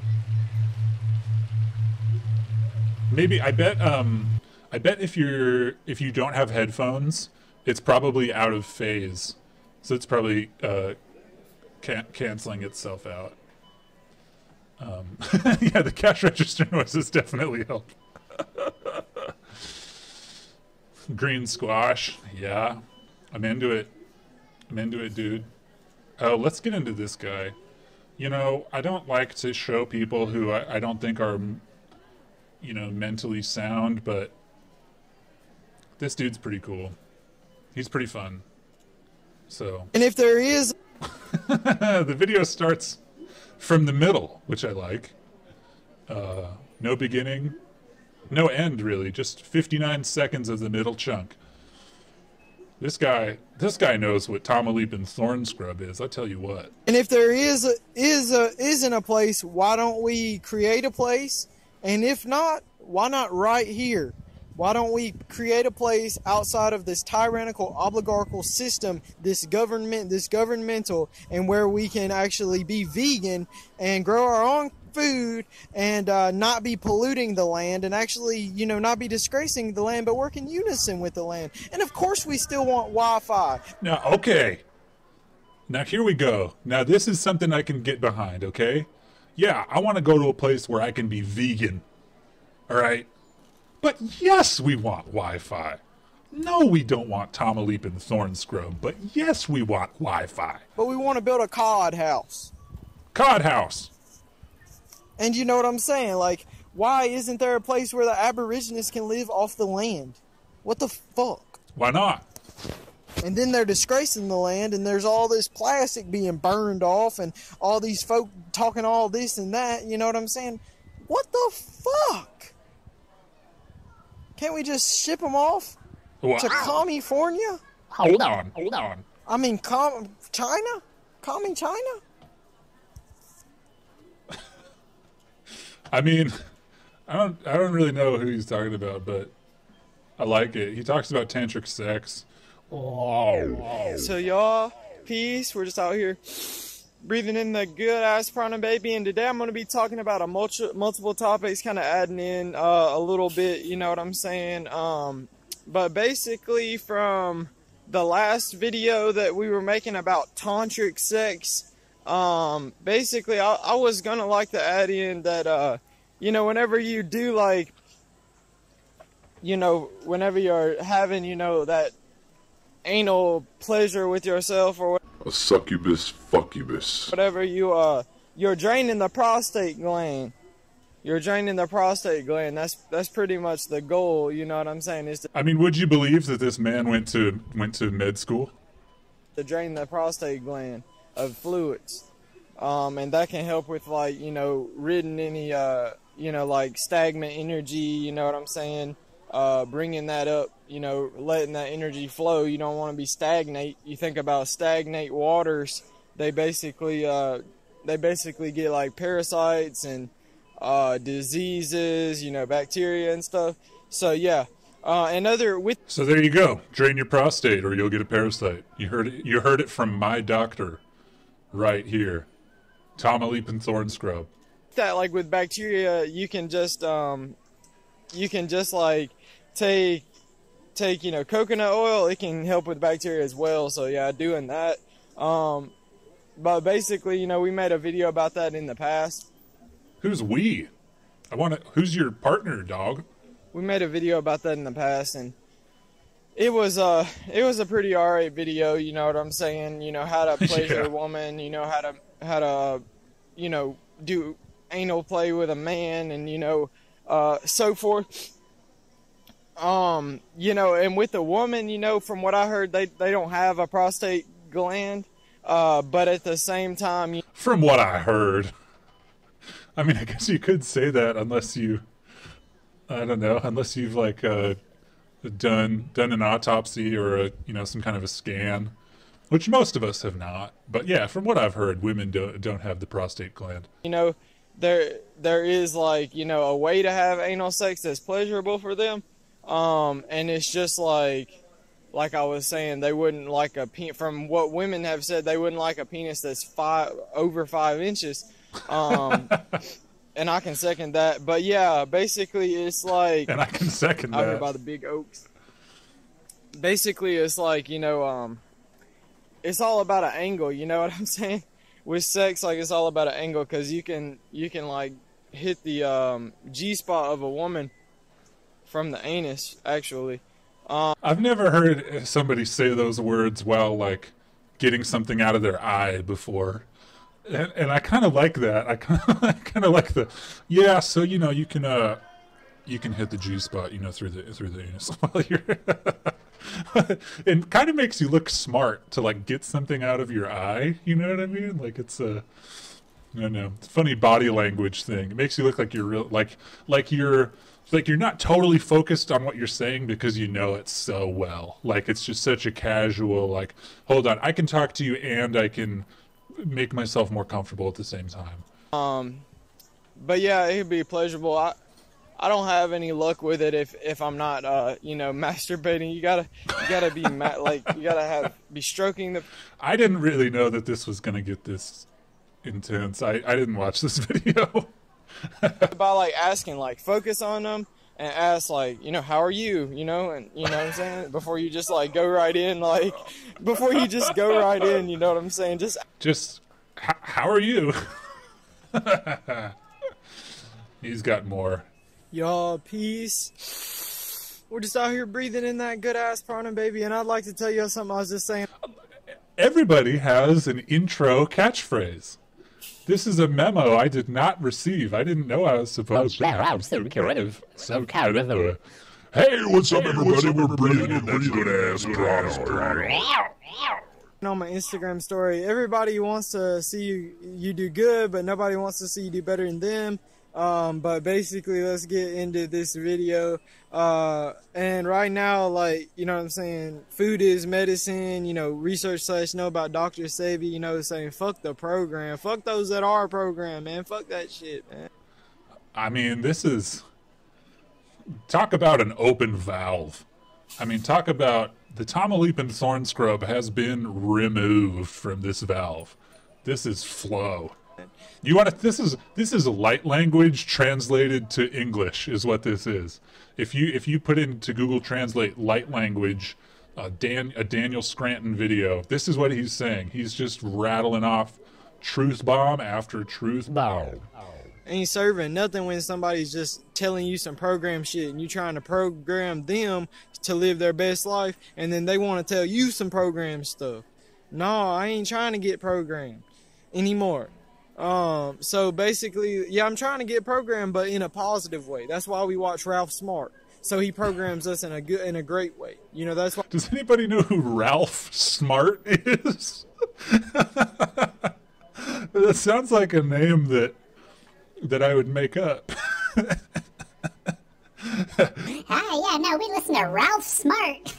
Maybe I bet. Um, I bet if you're if you don't have headphones, it's probably out of phase, so it's probably uh, can- canceling itself out. Um, yeah, the cash register noises definitely help. Green squash, yeah. I'm into it. I'm into it, dude. Oh, let's get into this guy. You know, I don't like to show people who I, I don't think are, you know, mentally sound, but this dude's pretty cool. He's pretty fun. So. And if there is. the video starts from the middle, which I like. Uh, no beginning, no end, really. Just 59 seconds of the middle chunk. This guy, this guy knows what Tamaulipan Thorn Scrub is. I tell you what. And if there is a, is a, isn't a place, why don't we create a place? And if not, why not right here? Why don't we create a place outside of this tyrannical oligarchical system, this government, this governmental, and where we can actually be vegan and grow our own food and uh, not be polluting the land and actually, you know, not be disgracing the land, but work in unison with the land. And of course, we still want Wi-Fi. Now, okay. Now here we go. Now this is something I can get behind. Okay. Yeah, I want to go to a place where I can be vegan. All right. But yes, we want Wi-Fi. No, we don't want Tamaulipan Thorn Scrub, but yes, we want Wi-Fi. But we want to build a cod house. Cod house. And you know what I'm saying? Like, why isn't there a place where the Aborigines can live off the land? What the fuck? Why not? And then they're disgracing the land, and there's all this plastic being burned off, and all these folk talking all this and that. You know what I'm saying? What the fuck? Can't we just ship them off Wow. to California? Hold on, hold on. I mean, com- China? Coming China? I mean, I don't, I don't really know who he's talking about, but I like it. He talks about tantric sex. Oh, So y'all, peace. We're just out here breathing in the good ass prana baby, and today I'm gonna be talking about a multi- multiple topics, kind of adding in uh, a little bit. You know what I'm saying? Um, but basically, from the last video that we were making about tantric sex, um, basically, I, I was gonna like to add in that, uh, you know, whenever you do like, you know, whenever you're having, you know, that anal pleasure with yourself or A succubus, fuckubus. whatever you uh you're draining the prostate gland. You're draining the prostate gland. That's that's pretty much the goal you know what i'm saying? Is to, I mean, would you believe that this man went to went to med school? to drain the prostate gland of fluids. Um and that can help with like you know ridding any uh you know like stagnant energy you know what i'm saying uh bringing that up you know letting that energy flow you don't want to be stagnate you think about stagnate waters they basically uh they basically get like parasites and uh diseases you know bacteria and stuff so yeah uh another with So there you go. Drain your prostate, or you'll get a parasite. You heard it. You heard it from my doctor, right here. Tomaleep and Thorn Scrub. that like with bacteria you can just um you can just like take take you know coconut oil it can help with bacteria as well so yeah doing that um but basically you know we made a video about that in the past Who's we? I want to. Who's your partner, dog? we made a video about that in the past and it was uh it was a pretty alright video you know what i'm saying you know how to pleasure Yeah. a woman you know how to how to you know do anal play with a man and you know uh so forth um you know and with a woman you know from what i heard they they don't have a prostate gland uh but at the same time you From what I heard. I mean, I guess you could say that unless you. I don't know. Unless you've like uh, done done an autopsy or a you know some kind of a scan, which most of us have not. But yeah, from what I've heard, women don't don't have the prostate gland. you know there there is like you know a way to have anal sex that's pleasurable for them um and it's just like like i was saying they wouldn't like a pe- from what women have said they wouldn't like a penis that's five over five inches um and i can second that but yeah basically it's like And I can second out here that. by the big oaks. Basically, it's like you know, um, it's all about an angle. You know what I'm saying? With sex, like it's all about an angle because you can you can like hit the um, G spot of a woman from the anus. Actually, I've never heard somebody say those words while like getting something out of their eye before. And, and I kind of like that. I kind of, I like the, yeah. So you know, you can uh, you can hit the G spot, you know, through the through the anus while you're. it kind of makes you look smart to like get something out of your eye. You know what I mean? Like it's a, I know. It's a funny body language thing. It makes you look like you're real, like like you're like you're not totally focused on what you're saying because you know it so well. Like it's just such a casual like, hold on, I can talk to you and I can make myself more comfortable at the same time. Um, but yeah, it'd be pleasurable. I I don't have any luck with it if if I'm not uh you know masturbating. You gotta you gotta be ma- like you gotta have be stroking the. I didn't really know that this was gonna get this intense. I I didn't watch this video. by like asking like focus on them and ask like you know how are you you know and you know what i'm saying before you just like go right in like before you just go right in you know what i'm saying just just h- how are you? He's got more. y'all peace we're just out here breathing in that good ass prana baby and i'd like to tell you something i was just saying Everybody has an intro catchphrase. This is a memo I did not receive. I didn't know I was supposed to. I'm so creative. So creative. Hey, What's up, everybody? We're breathing in that good ass prana. on my instagram story everybody wants to see you you do good but nobody wants to see you do better than them um, but basically let's get into this video uh, and right now like you know what i'm saying food is medicine you know research slash know about dr Sebi you know saying fuck the program fuck those that are program man fuck that shit man I mean, this is. Talk about an open valve. I mean, talk about the Tamaulipan thorn scrub has been removed from this valve. This is flow. You want to? This is this is light language translated to English is what this is. If you if you put into Google Translate light language, uh, Dan a Daniel Scranton video, this is what he's saying. He's just rattling off truth bomb after truth bomb. ain't serving nothing when somebody's just telling you some program shit and you trying to program them to live their best life and then they want to tell you some program stuff. No, I ain't trying to get programmed anymore. Um, so basically, yeah, I'm trying to get programmed, but in a positive way. That's why we watch Ralph Smart. So he programs us in a good, in a great way. You know, that's why. Does anybody know who Ralph Smart is? that sounds like a name that that I would make up. Ah, yeah, no, we listen to Ralph Smart.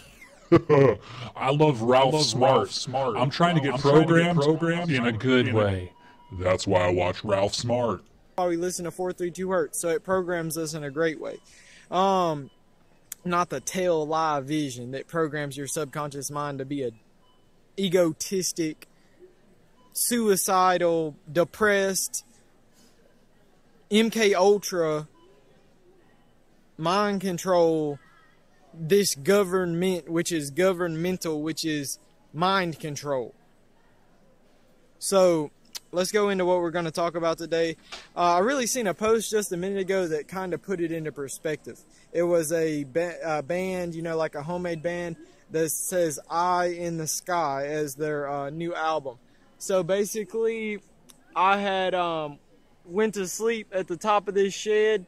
I love Ralph Smart. Smart. I'm trying to get programmed, programmed in a good way. That's why I watch Ralph Smart. why we listen to 432 hertz so it programs us in a great way um not the tail lie vision that programs your subconscious mind to be a egotistic suicidal depressed mk ultra mind control this government which is governmental which is mind control so let's go into what we're going to talk about today. Uh, I really seen a post just a minute ago that kind of put it into perspective. It was a ba- band, you know, like a homemade band that says "Eye in the Sky" as their uh, new album. So basically, I had um, went to sleep at the top of this shed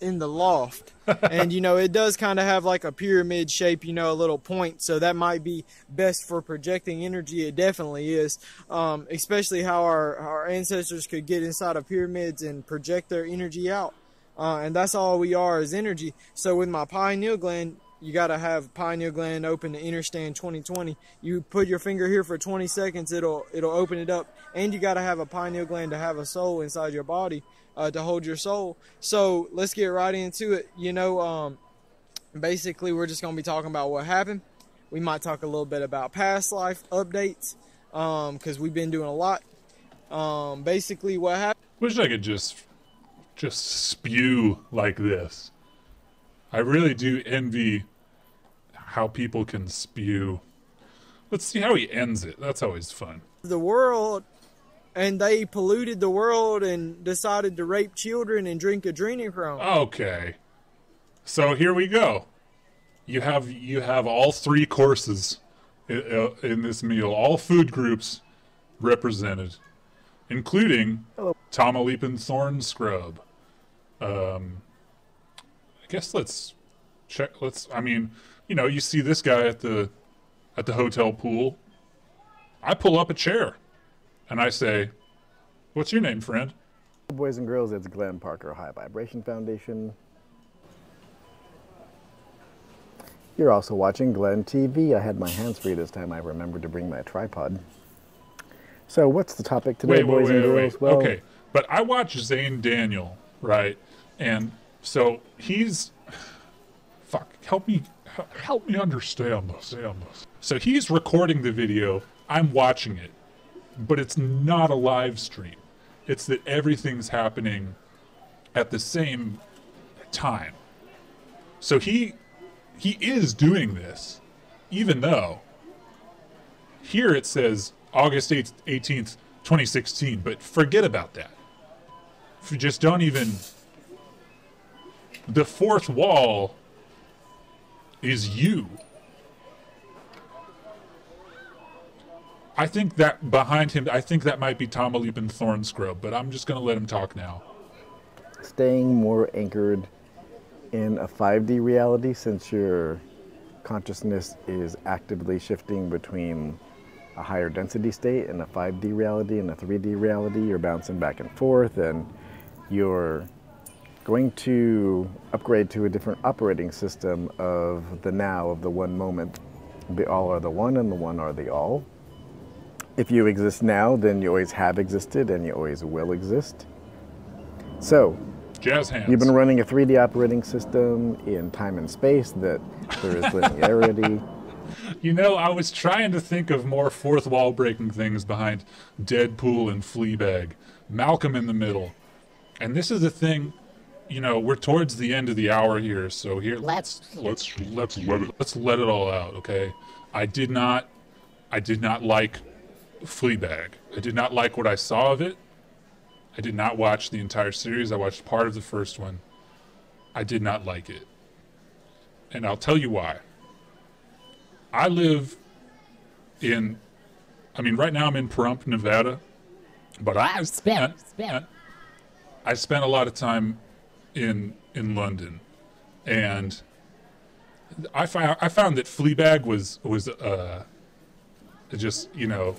in the loft. and you know, it does kind of have like a pyramid shape, you know, a little point. So that might be best for projecting energy. It definitely is. Um, especially how our, our ancestors could get inside of pyramids and project their energy out. Uh, and that's all we are is energy. So with my pineal gland, you got to have pineal gland open to Interstand 2020. You put your finger here for 20 seconds, it'll it'll open it up, and you got to have a pineal gland to have a soul inside your body uh, to hold your soul. So let's get right into it. You know, um, basically we're just gonna be talking about what happened. We might talk a little bit about past life updates because we've been doing a lot. Um, basically, what happened. Wish I could just just spew like this. I really do envy how people can spew. Let's see how he ends it. That's always fun. the world and they polluted the world and decided to rape children and drink adrenochrome. Okay. So here we go. You have you have all three courses in, uh, in this meal, all food groups represented, including Tamaulipan thorn scrub. Um, I guess let's check. Let's. I mean, you know, you see this guy at the at the hotel pool. I pull up a chair, and I say, What's your name, friend? Boys and girls, it's Glenn Parker, High Vibration Foundation. You're also watching Glenn TV. I had my hands free this time. I remembered to bring my tripod. So, what's the topic today, wait, wait, boys wait, and wait, girls? wait. okay, but I watch Zane Daniel, right? And so he's fuck. Help me, help- help me understand this. Understand this. So he's recording the video. I'm watching it, but it's not a live stream. It's that everything's happening at the same time. So he he is doing this, even though here it says August 8th, 18th, 2016, but forget about that. Just don't even. The fourth wall is you. I think that behind him, I think that might be Tamaulipan Thornscrub, but I'm just going to let him talk now. Staying more anchored in a 5D reality since your consciousness is actively shifting between a higher density state and a 5D reality and a 3D reality. You're bouncing back and forth and you're going to upgrade to a different operating system of the now, of the one moment. The all are the one and the one are the all. If you exist now, then you always have existed and you always will exist. So, Jazz hands. You've been running a 3D operating system in time and space that there is linearity. You know, I was trying to think of more fourth wall breaking things behind Deadpool and Fleabag, Malcolm in the Middle. And this is the thing, you know, we're towards the end of the hour here, so here let's let's let's let it let's let it all out, okay? I did not I did not like Fleabag. I did not like what I saw of it. I did not watch the entire series. I watched part of the first one. I did not like it. And I'll tell you why. I live in, I mean, right now I'm in Pahrump, Nevada, but I spent, spent, I spent a lot of time in in London, and I found I found that Fleabag was was uh, just you know,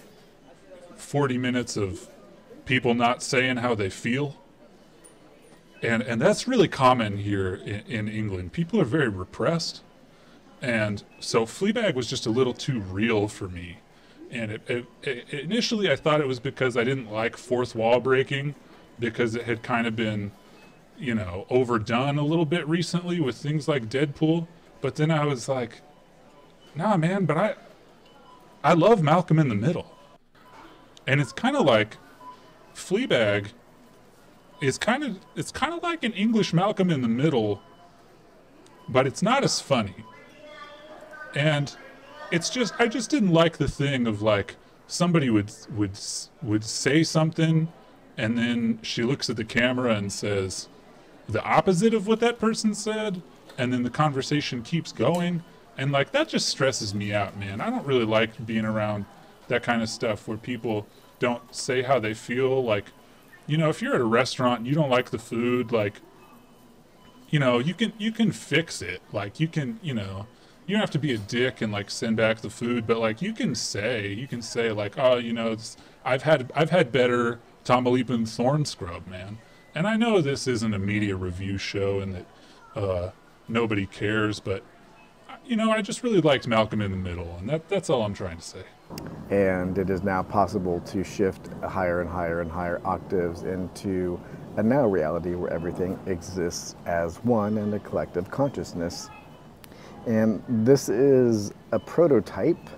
forty minutes of people not saying how they feel. And and that's really common here in, in England. People are very repressed. And so Fleabag was just a little too real for me. And it, it, it, initially I thought it was because I didn't like fourth wall breaking because it had kind of been, you know, overdone a little bit recently with things like Deadpool. But then I was like, nah, man, but I, I love Malcolm in the Middle. And it's kind of like Fleabag is kind of it's kind of like an English Malcolm in the Middle, but it's not as funny. And it's just I just didn't like the thing of like somebody would would would say something and then she looks at the camera and says the opposite of what that person said and then the conversation keeps going and like that just stresses me out, man. I don't really like being around that kind of stuff where people don't say how they feel like you know if you're at a restaurant and you don't like the food like you know you can you can fix it. Like you can you know you don't have to be a dick and like send back the food but like you can say you can say like oh you know i've had i've had better Tamaulipan Thornscrub man. And i know this isn't a media review show and that uh nobody cares but you know i just really liked malcolm in the middle and that that's all i'm trying to say and it is now possible to shift higher and higher and higher octaves into a now reality where everything exists as one in a collective consciousness. And this is a prototype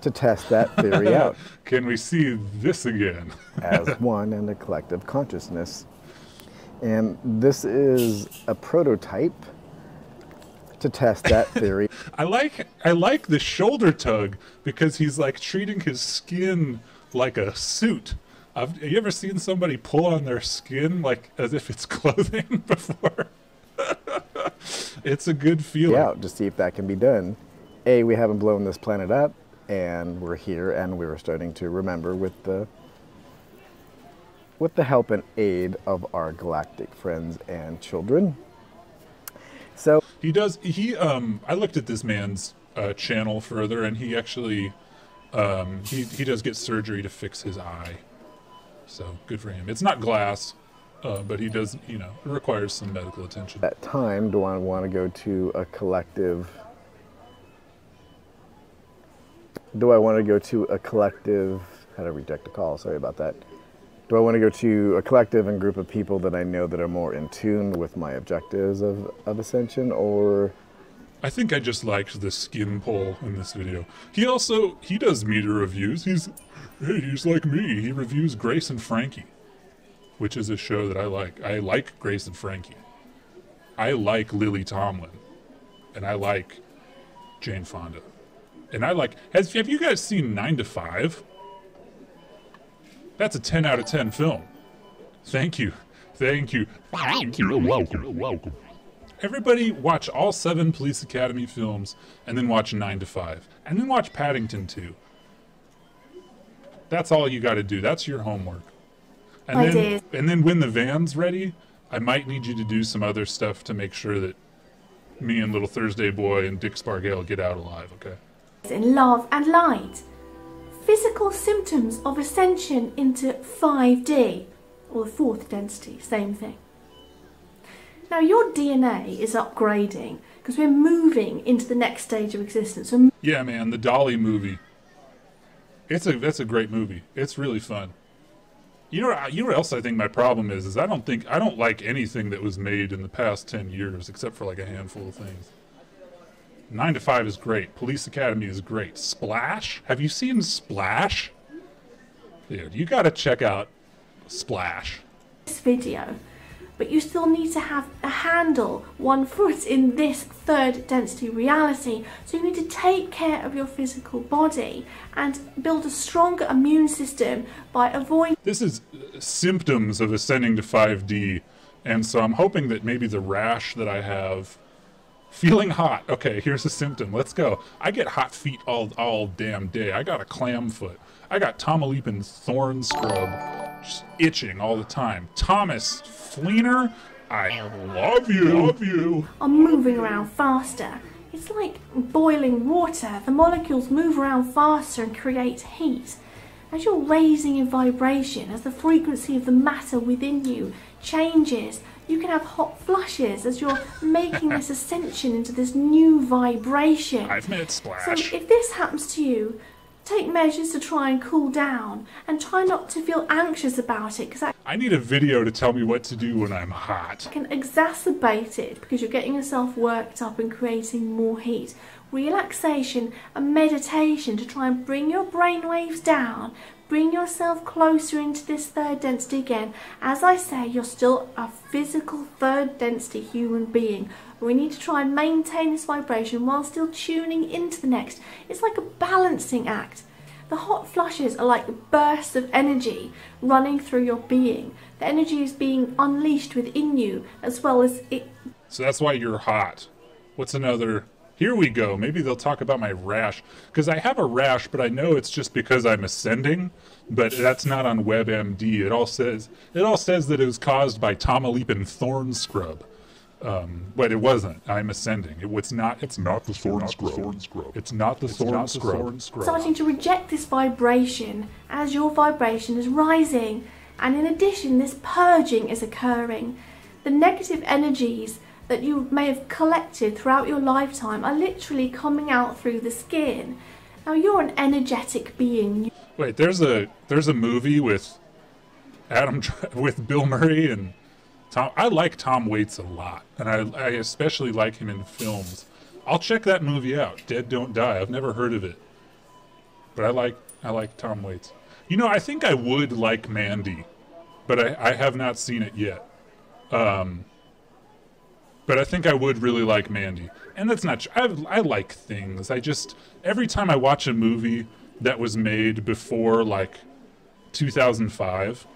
to test that theory out. Can we see this again? as one in a collective consciousness. And this is a prototype to test that theory. I like I like the shoulder tug because he's like treating his skin like a suit. I've, have you ever seen somebody pull on their skin like as if it's clothing before? it's a good feeling. out to see if that can be done. A, we haven't blown this planet up, and we're here, and we were starting to remember with the with the help and aid of our galactic friends and children. So he does. He um. I looked at this man's uh, channel further, and he actually um. He he does get surgery to fix his eye. So good for him. It's not glass, uh, but he does, you know, it requires some medical attention. At time, do I want to go to a collective? Do I want to go to a collective? How to reject a call? Sorry about that. Do I want to go to a collective and group of people that I know that are more in tune with my objectives of, of ascension, or I think I just liked the skin pull in this video. He also he does meter reviews. He's hey, he's like me. He reviews Grace and Frankie, which is a show that I like. I like Grace and Frankie. I like Lily Tomlin, and I like Jane Fonda, and I like. Has have you guys seen Nine to Five? That's a ten out of ten film. Thank you, thank you, Thank you. You're welcome. You're welcome. Everybody watch all seven Police Academy films and then watch 9 to 5. And then watch Paddington 2. That's all you got to do. That's your homework. And I then did. and then when the van's ready, I might need you to do some other stuff to make sure that me and little Thursday boy and Dick Spargale get out alive, okay? in love and light. Physical symptoms of ascension into 5D, or the fourth density, same thing. Now, your DNA is upgrading because we're moving into the next stage of existence. Yeah, man, the Dolly movie. It's a that's a great movie. It's really fun. You know, you know what else I think my problem is is I don't think I don't like anything that was made in the past ten years except for like a handful of things. Nine to Five is great. Police Academy is great. Splash? Have you seen Splash? Dude, you got to check out Splash. this video, but you still need to have a handle, one foot in this third density reality. So you need to take care of your physical body and build a stronger immune system by avoiding This is uh, symptoms of ascending to 5D, and so I'm hoping that maybe the rash that I have, feeling hot. Okay, here's a symptom. Let's go. I get hot feet all all damn day. I got a clam foot. I got Tamaulipan Thornscrub, just itching all the time. Thomas Fleener, I love you. Love you. are moving around faster. It's like boiling water. The molecules move around faster and create heat. As you're raising in vibration, as the frequency of the matter within you changes, you can have hot flushes as you're making this ascension into this new vibration. I've met So if this happens to you, take measures to try and cool down and try not to feel anxious about it because that I need a video to tell me what to do when I'm hot. can exacerbate it because you're getting yourself worked up and creating more heat. Relaxation and meditation to try and bring your brain waves down, bring yourself closer into this third density again. As I say, you're still a physical third density human being. We need to try and maintain this vibration while still tuning into the next. It's like a balancing act. The hot flushes are like bursts of energy running through your being. The energy is being unleashed within you as well as it So that's why you're hot. What's another? Here we go. Maybe they'll talk about my rash. Because I have a rash, but I know it's just because I'm ascending. But that's not on WebMD. It all says it all says that it was caused by Tamaulipan Thornscrub. Um, but it wasn't. I'm ascending. It was not. It's not the thorn scrub. Thorn scrub. It's not the thorn not the thorn scrub. starting to reject this vibration as your vibration is rising. And in addition, this purging is occurring. The negative energies that you may have collected throughout your lifetime are literally coming out through the skin. Now, you're an energetic being. Wait, there's a there's a movie with Adam with Bill Murray and Tom. I like Tom Waits a lot, and I, I especially like him in films. I'll check that movie out. Dead Don't Die. I've never heard of it, but I like I like Tom Waits. You know, I think I would like Mandy, but I, I have not seen it yet. Um, but I think I would really like Mandy. And that's not. I, I like things. I just every time I watch a movie that was made before like 2005,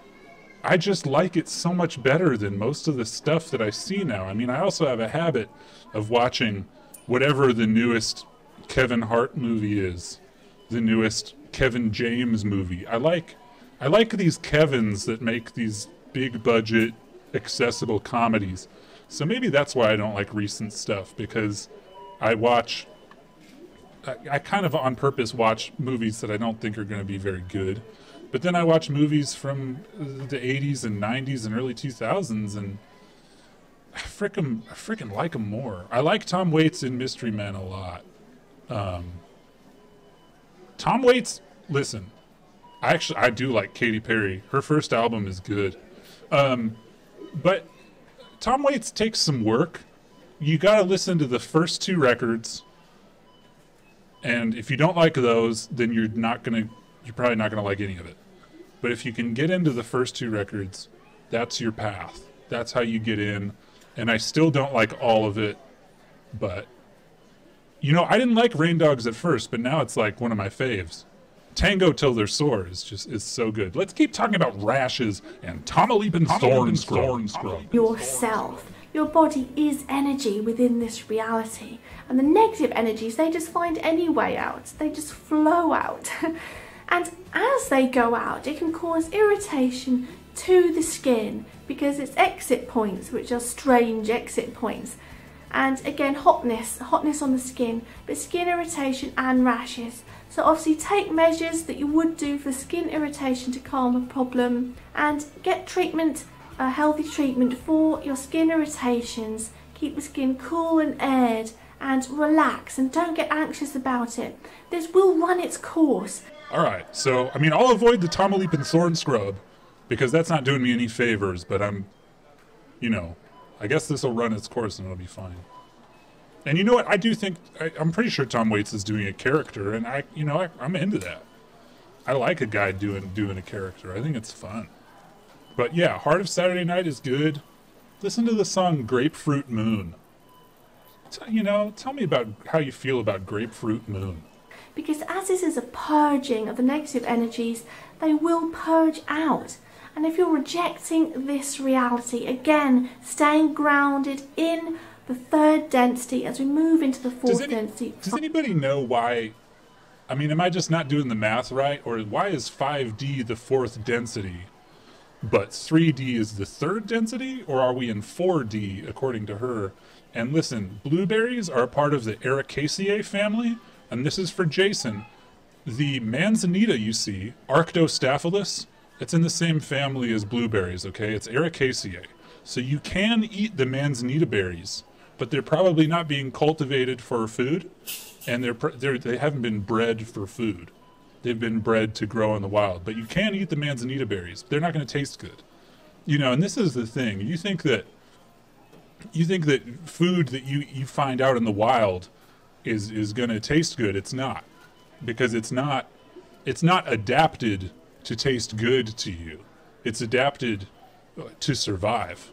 I just like it so much better than most of the stuff that I see now. I mean, I also have a habit of watching whatever the newest Kevin Hart movie is, the newest Kevin James movie. I like I like these Kevins that make these big budget accessible comedies. So maybe that's why I don't like recent stuff because I watch I, I kind of on purpose watch movies that I don't think are going to be very good But then I watch movies from the 80s and 90s and early 2000s, and I frickin' like them more. I like Tom Waits in Mystery Men a lot. Um, Tom Waits, listen, I actually I do like Katy Perry. Her first album is good, um, but Tom Waits takes some work. You got to listen to the first two records, and if you don't like those, then you're not gonna you're probably not gonna like any of it. But if you can get into the first two records, that's your path. That's how you get in. And I still don't like all of it, but you know, I didn't like Rain Dogs at first, but now it's like one of my faves. Tango Till They're Sore is just is so good. Let's keep talking about rashes and Tamaulipan Thornscrub. Thorn scrub. yourself. Your body is energy within this reality. And the negative energies, they just find any way out. They just flow out. and as they go out, it can cause irritation to the skin because it's exit points, which are strange exit points. And again, hotness, hotness on the skin, but skin irritation and rashes. So obviously take measures that you would do for skin irritation to calm a problem and get treatment, a healthy treatment for your skin irritations. Keep the skin cool and aired and relax and don't get anxious about it. This will run its course. All right, so I mean, I'll avoid the Tamaulipan Thornscrub because that's not doing me any favors. But I'm, you know, I guess this will run its course and it'll be fine. And you know what? I do think I, I'm pretty sure Tom Waits is doing a character, and I, you know, I, I'm into that. I like a guy doing doing a character. I think it's fun. But yeah, Heart of Saturday Night is good. Listen to the song Grapefruit Moon. T- you know, tell me about how you feel about Grapefruit Moon. because as this is a purging of the negative energies, they will purge out. And if you're rejecting this reality, again, staying grounded in the third density as we move into the fourth Does, any, density. does anybody know why? I mean, am I just not doing the math right? Or why is 5D the fourth density, but 3D is the third density? Or are we in 4D according to her? And listen, blueberries are a part of the Ericaceae family, and this is for Jason. The manzanita you see, Arctostaphylos, it's in the same family as blueberries, okay? It's Ericaceae. So you can eat the manzanita berries, but they're probably not being cultivated for food, and they're, they're they haven't been bred for food. They've been bred to grow in the wild. But you can eat the manzanita berries. They're not going to taste good. You know, and this is the thing. You think that you think that food that you, you find out in the wild is is going to taste good. It's not. Because it's not it's not adapted to taste good to you. It's adapted to survive.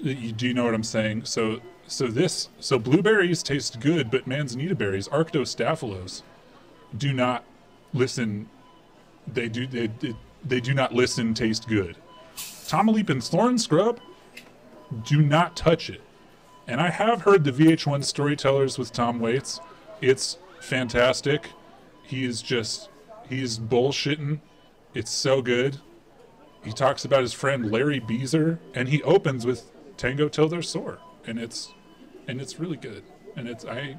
Do you know what I'm saying? So so this so blueberries taste good, but manzanita berries, Arctostaphylos, do not listen. They do they, they, do not listen. Taste good. Tamaulipan Thornscrub, do not touch it. And I have heard the VH1 storytellers with Tom Waits. It's fantastic. He is just he's bullshitting. It's so good. He talks about his friend Larry Beezer, and he opens with Tango Till They're Sore, and it's and it's really good. And it's I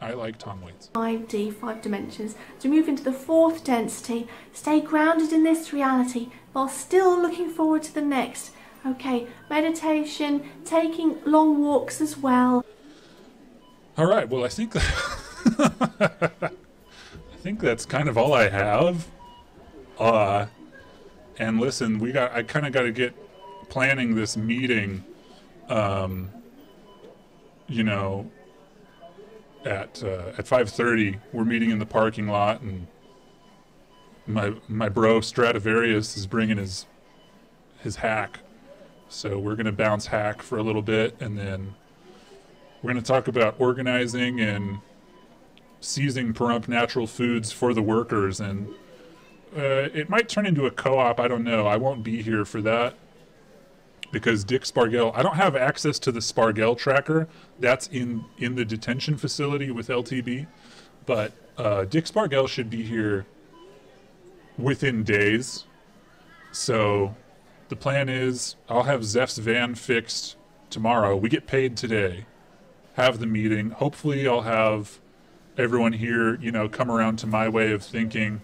I like Tom Waits. 5D, five dimensions. To move into the fourth density, stay grounded in this reality while still looking forward to the next. Okay, meditation, taking long walks as well. All right. Well, I think I think that's kind of all I have. Uh, and listen, we got I kind of got to get planning this meeting. Um, you know, at uh, at five thirty, we're meeting in the parking lot, and my my bro Stradivarius is bringing his his hack, so we're gonna bounce hack for a little bit, and then we're going to talk about organizing and seizing Pahrump natural foods for the workers. And uh, it might turn into a co op. I don't know. I won't be here for that because Dick Spargell, I don't have access to the Spargell tracker. That's in, in the detention facility with LTB. But uh, Dick Spargell should be here within days. So the plan is I'll have Zeph's van fixed tomorrow. We get paid today have the meeting. Hopefully, I'll have everyone here, you know, come around to my way of thinking.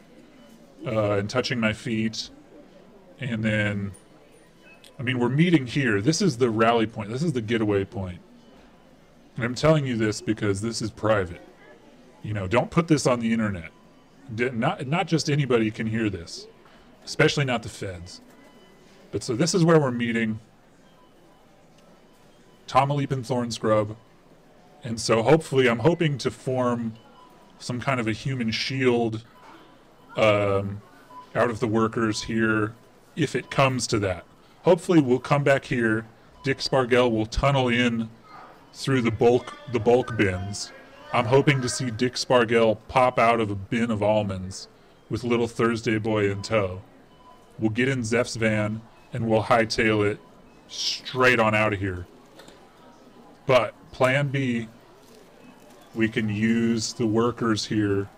uh, and touching my feet. And then, I mean, we're meeting here. This is the rally point. This is the getaway point. And I'm telling you this because this is private. You know, don't put this on the internet. Not, not just anybody can hear this, especially not the feds. But so this is where we're meeting. Tamaulipan Thornscrub. And so hopefully, I'm hoping to form some kind of a human shield um, out of the workers here if it comes to that. Hopefully, we'll come back here. Dick Spargell will tunnel in through the bulk the bulk bins. I'm hoping to see Dick Spargell pop out of a bin of almonds with little Thursday boy in tow. We'll get in Zeph's van and we'll hightail it straight on out of here. But plan B, we can use the workers here.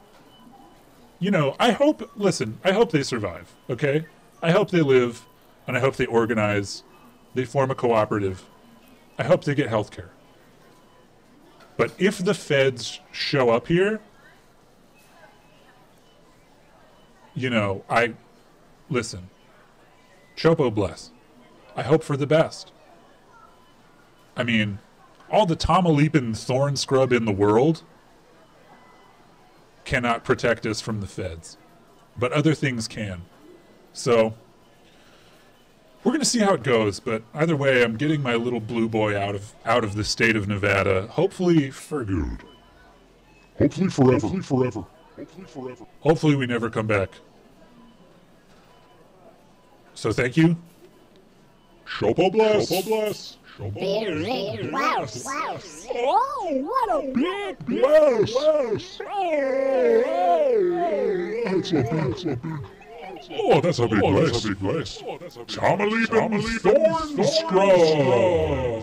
You know, I hope, listen, I hope they survive, okay? I hope they live, and I hope they organize, they form a cooperative. I hope they get health care. But if the feds show up here, you know, I, listen, Chopo bless. I hope for the best. I mean, all the Tamaulipan Thornscrub in the world cannot protect us from the feds, but other things can. So we're gonna see how it goes. But either way, I'm getting my little blue boy out of out of the state of Nevada. Hopefully for good. Hopefully forever. Hopefully forever. Hopefully forever. Hopefully we never come back. So thank you. Chopo bless. Chopo bless. Big blouse. Oh, what a big Bless. That's a big, that's a big. Oh, that's a big Oh, that's a big bless. Tomaleep and thorn scrub.